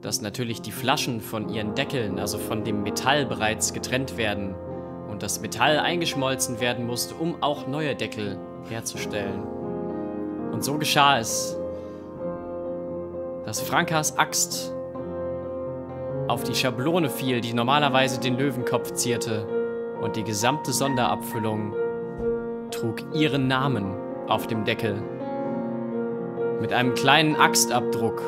dass natürlich die Flaschen von ihren Deckeln, also von dem Metall bereits getrennt werden und das Metall eingeschmolzen werden musste, um auch neue Deckel herzustellen. Und so geschah es, dass Frankas Axt auf die Schablone fiel, die normalerweise den Löwenkopf zierte, und die gesamte Sonderabfüllung trug ihren Namen auf dem Deckel mit einem kleinen Axtabdruck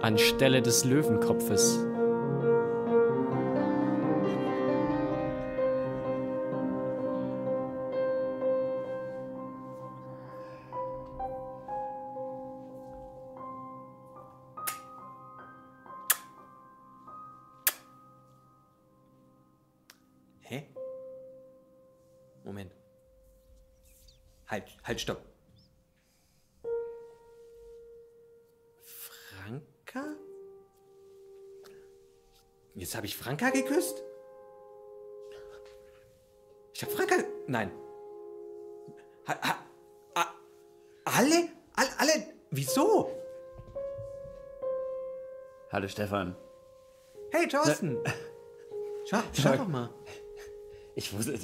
anstelle des Löwenkopfes. Halt, stopp. Franka? Jetzt habe ich Franka geküsst? Ich habe Franka. Nein. Ha, ha, a, alle? Alle? Alle? Wieso? Hallo Stefan. Hey, Thorsten. Schau, schau doch mal. Ich wusste,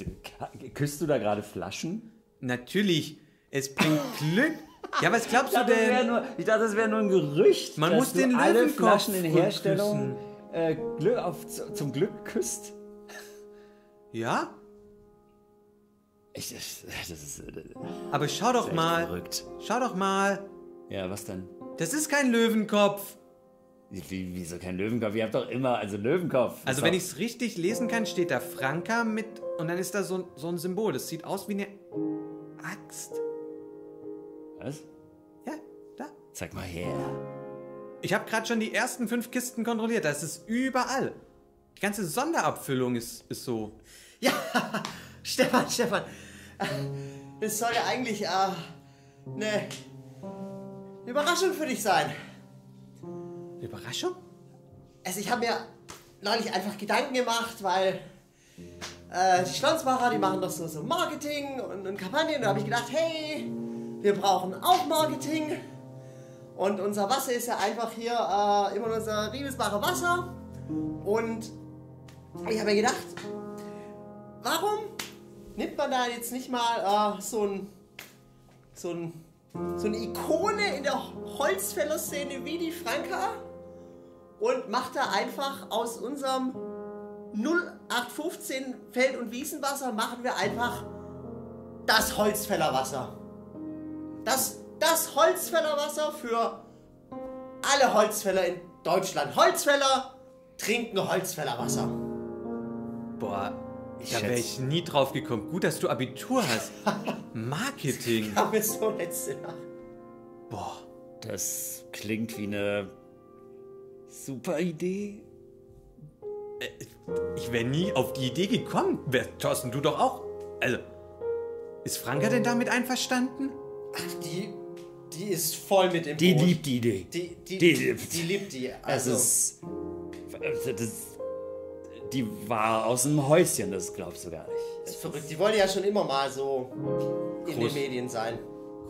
küsst du da gerade Flaschen? Natürlich, es bringt Glück. Ja, was glaubst du das denn? nur, ich dachte, das wäre nur ein Gerücht. Man dass muss du den alle Löwenkopf Flaschen in Herstellung äh, Glück auf, zu- zum Glück küsst. Ja? Ich, das, das ist, das ist Aber schau doch mal. verrückt. Schau doch mal. Ja, was denn? Das ist kein Löwenkopf. Wie, wieso kein Löwenkopf? Ihr habt doch immer, also Löwenkopf. Also wenn ich es richtig lesen kann, steht da Franka mit und dann ist da so, so ein Symbol. Das sieht aus wie eine Axt. Was? Ja, da. Zeig mal her. Ich habe gerade schon die ersten fünf Kisten kontrolliert. Das ist überall. Die ganze Sonderabfüllung ist, ist so. Ja, Stefan, Stefan. Das soll ja eigentlich äh, eine Überraschung für dich sein. Überraschung? Also ich habe mir neulich einfach Gedanken gemacht, weil äh, die Schlanzmacher, die machen doch so, so Marketing und, und Kampagnen. Und da habe ich gedacht, hey, wir brauchen auch Marketing. Und unser Wasser ist ja einfach hier äh, immer unser Riebesbacher Wasser. Und ich habe mir gedacht, warum nimmt man da jetzt nicht mal äh, so ein so, ein, so eine Ikone in der Holzfäller-Szene wie die Franka und macht da einfach aus unserem 0815 Feld- und Wiesenwasser, machen wir einfach das Holzfällerwasser. Das, das Holzfällerwasser für alle Holzfäller in Deutschland. Holzfäller trinken Holzfällerwasser. Boah, Ich da wäre ich nie drauf gekommen. Gut, dass du Abitur hast. Marketing. Haben wir so letzte Nacht. Boah. Das klingt wie eine super Idee. Ich wäre nie auf die Idee gekommen. Wer, Thorsten, du doch auch. Also, ist Franka denn damit einverstanden? Ach, die, die ist voll mit dem Die Boot. liebt die Idee. Die, die, Die die, liebt- liebt die. Also, ist. Das, die war aus dem Häuschen, das glaubst du gar nicht. ist verrückt. Die wollte ja schon immer mal so in Groß. den Medien sein.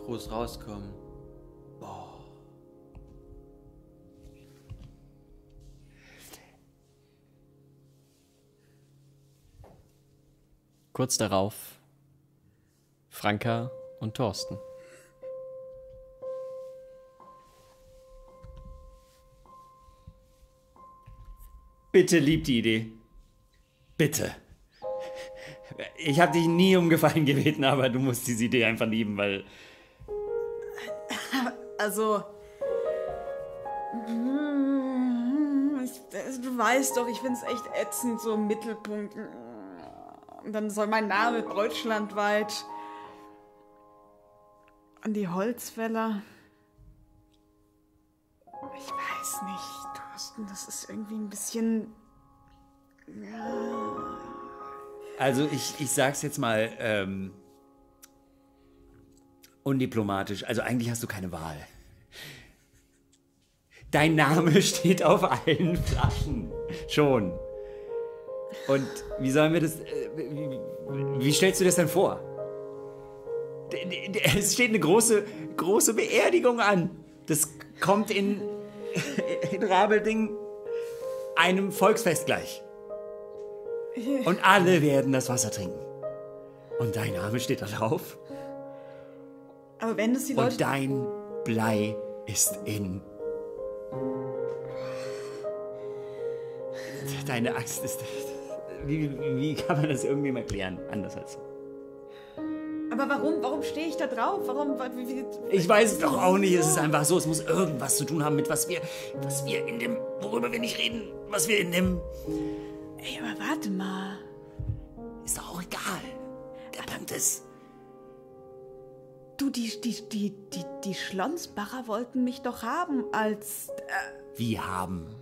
Groß rauskommen. Kurz darauf Franka und Thorsten. Bitte lieb die Idee. Bitte. Ich habe dich nie um Gefallen gebeten, aber du musst diese Idee einfach lieben, weil Also. Ich, du weißt doch, ich find's echt ätzend, so im Mittelpunkt. Und dann soll mein Name deutschlandweit. an die Holzfäller. Ich weiß nicht, Thorsten, das ist irgendwie ein bisschen. Ja. Also ich, ich sag's jetzt mal ähm, undiplomatisch. Also eigentlich hast du keine Wahl. Dein Name steht auf allen Flaschen. Schon. Und wie sollen wir das. Äh, wie, wie stellst du das denn vor? Es steht eine große, große Beerdigung an. Das kommt in, in Rabelding einem Volksfest gleich. Und alle werden das Wasser trinken. Und dein Name steht da drauf. Aber wenn es die Leute. Und dein Blei ist in. Deine Axt ist. Wie, wie kann man das irgendwie mal erklären? Anders als so. Aber warum, warum stehe ich da drauf? Warum. Wie, wie, Ich weiß es doch auch nicht. Es ist einfach so. Es muss irgendwas zu tun haben mit was wir, was wir in dem, worüber wir nicht reden, was wir in dem. Ey, aber warte mal. Ist doch auch egal. Der Punkt ist. Du, die, die, die, die, die Schlonsbacher wollten mich doch haben als. Wir haben.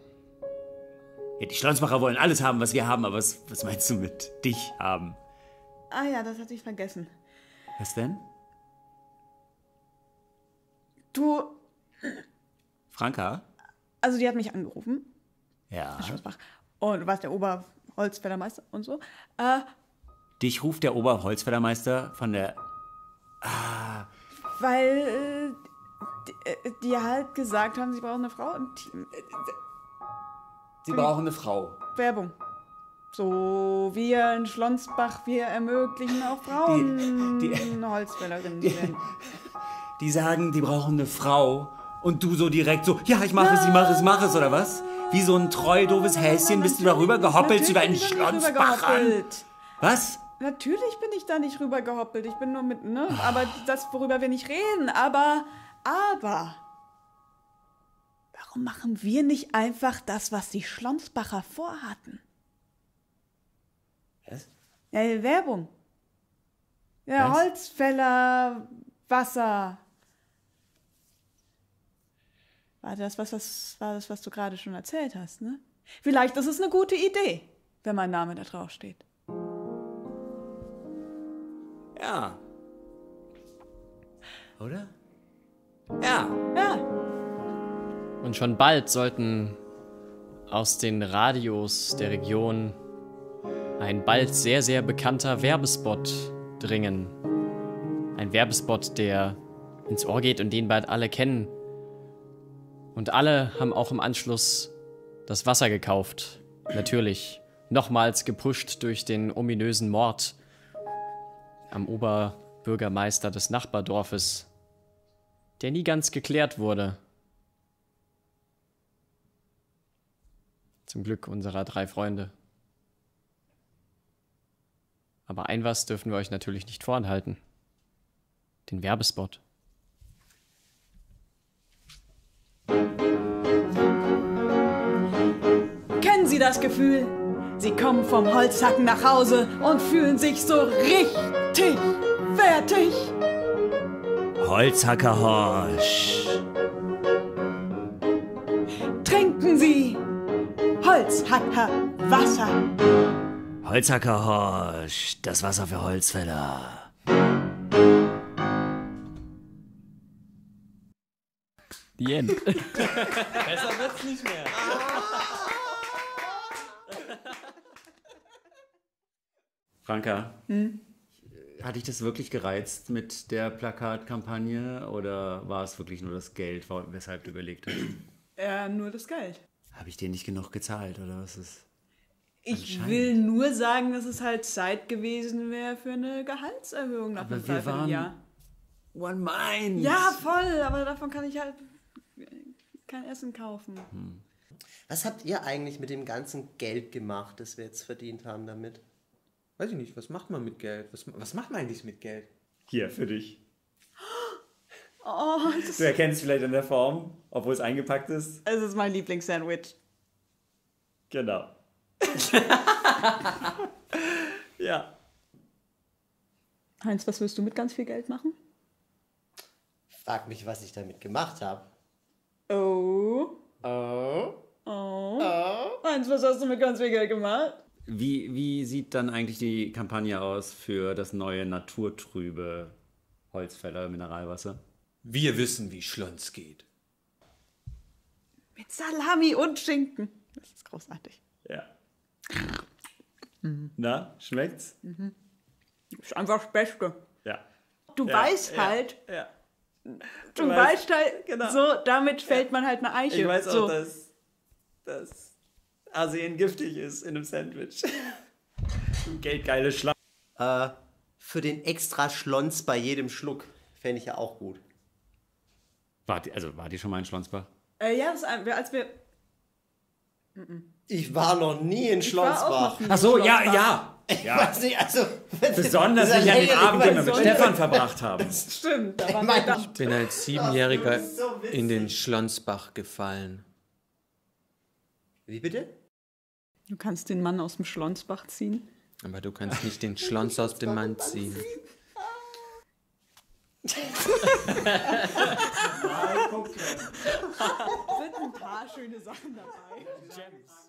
Ja, die Schlonsbacher wollen alles haben, was wir haben, aber was, was meinst du mit dich haben? Ah ja, das hatte ich vergessen. Was denn? Du. Franka? Also, die hat mich angerufen. Ja. Und du warst der Oberholzfällermeister und so. Äh, Dich ruft der Oberholzfällermeister von der. weil äh, die, äh, die halt gesagt haben, sie brauchen eine Frau im Team. Sie brauchen eine Frau. Werbung. So, wir in Schlonsbach, wir ermöglichen auch Frauen Die- Holzfällerinnen zu werden. Die sagen, die brauchen eine Frau. Und du so direkt so, ja, ich mache es, ich mache es, mach es, oder was? Wie so ein treu doofes Häschen bist du darüber gehoppelt zu deinen da Schlonsbachern. Was? Natürlich bin ich da nicht rübergehoppelt. Ich bin nur mit, ne? Aber das, worüber wir nicht reden. Aber, aber. Warum machen wir nicht einfach das, was die Schlonsbacher vorhatten? Ja, Werbung. Ja, Was? Holzfäller, Wasser. War das, was, was, war das, was du gerade schon erzählt hast, ne? Vielleicht ist es eine gute Idee, wenn mein Name da drauf steht. Ja. Oder? Ja. Ja, Und schon bald sollten aus den Radios der Region ein bald sehr, sehr bekannter Werbespot dringen. Ein Werbespot, der ins Ohr geht und den bald alle kennen. Und alle haben auch im Anschluss das Wasser gekauft. Natürlich. Nochmals gepusht durch den ominösen Mord am Oberbürgermeister des Nachbardorfes, der nie ganz geklärt wurde. Zum Glück unserer drei Freunde. Aber ein was dürfen wir euch natürlich nicht vorenthalten. Den Werbespot. kennen Sie das Gefühl? Sie kommen vom Holzhacken nach Hause und fühlen sich so richtig fertig. Holzhacker Horsch. Trinken Sie Holzhacker Wasser. Holzhacker Horsch. Das Wasser für Holzfäller. The End. Besser wird's nicht mehr. Franka, hat dich das wirklich gereizt mit der Plakatkampagne oder war es wirklich nur das Geld, weshalb du überlegt hast? Ja, nur das Geld. Habe ich dir nicht genug gezahlt oder was ist? Ich will nur sagen, dass es halt Zeit gewesen wäre für eine Gehaltserhöhung nach Aber einem wir waren- Jahr. One Mind! Ja, voll, aber davon kann ich halt kein Essen kaufen. Was habt ihr eigentlich mit dem ganzen Geld gemacht, das wir jetzt verdient haben damit? Weiß ich nicht, was macht man mit Geld? Was, was macht man eigentlich mit Geld? Hier, für dich. Oh, es ist, Du erkennst vielleicht an der Form, obwohl es eingepackt ist. es ist mein Lieblingssandwich. Genau. ja. Heinz, was willst du mit ganz viel Geld machen? Frag mich, was ich damit gemacht habe. Oh. Oh. Oh. Eins, was hast du mit ganz viel Geld gemacht? Wie, wie sieht dann eigentlich die Kampagne aus für das neue naturtrübe Holzfäller Mineralwasser? Wir wissen, wie Schlons geht. Mit Salami und Schinken. Das ist großartig. Ja. Na, schmeckt's? Ist einfach das Beste. Ja. Du weißt halt, Ja. du weißt- weißt halt, genau. so, damit fällt man halt eine Eiche. Ich weiß auch, so. dass, dass Arsen giftig ist in einem Sandwich. Du geldgeile Schlange. Äh, für den extra Schlons bei jedem Schluck fände ich ja auch gut. War die, also war die schon mal in Schlonsbach? Äh, ja, das, als wir. Ich war noch nie in Ich nie Ach so, ja, ja. Ich weiß nicht, also. Besonders Das nicht an den Abend, den wir mit Stefan verbracht haben. Stimmt, da mein- da. Ich bin als Siebenjähriger das so in den Schlonsbach gefallen. Wie bitte? Du kannst den Mann aus dem Schlonsbach ziehen. Aber du kannst nicht den Schlons aus dem Mann ziehen. sind ein paar schöne Sachen dabei. Gems.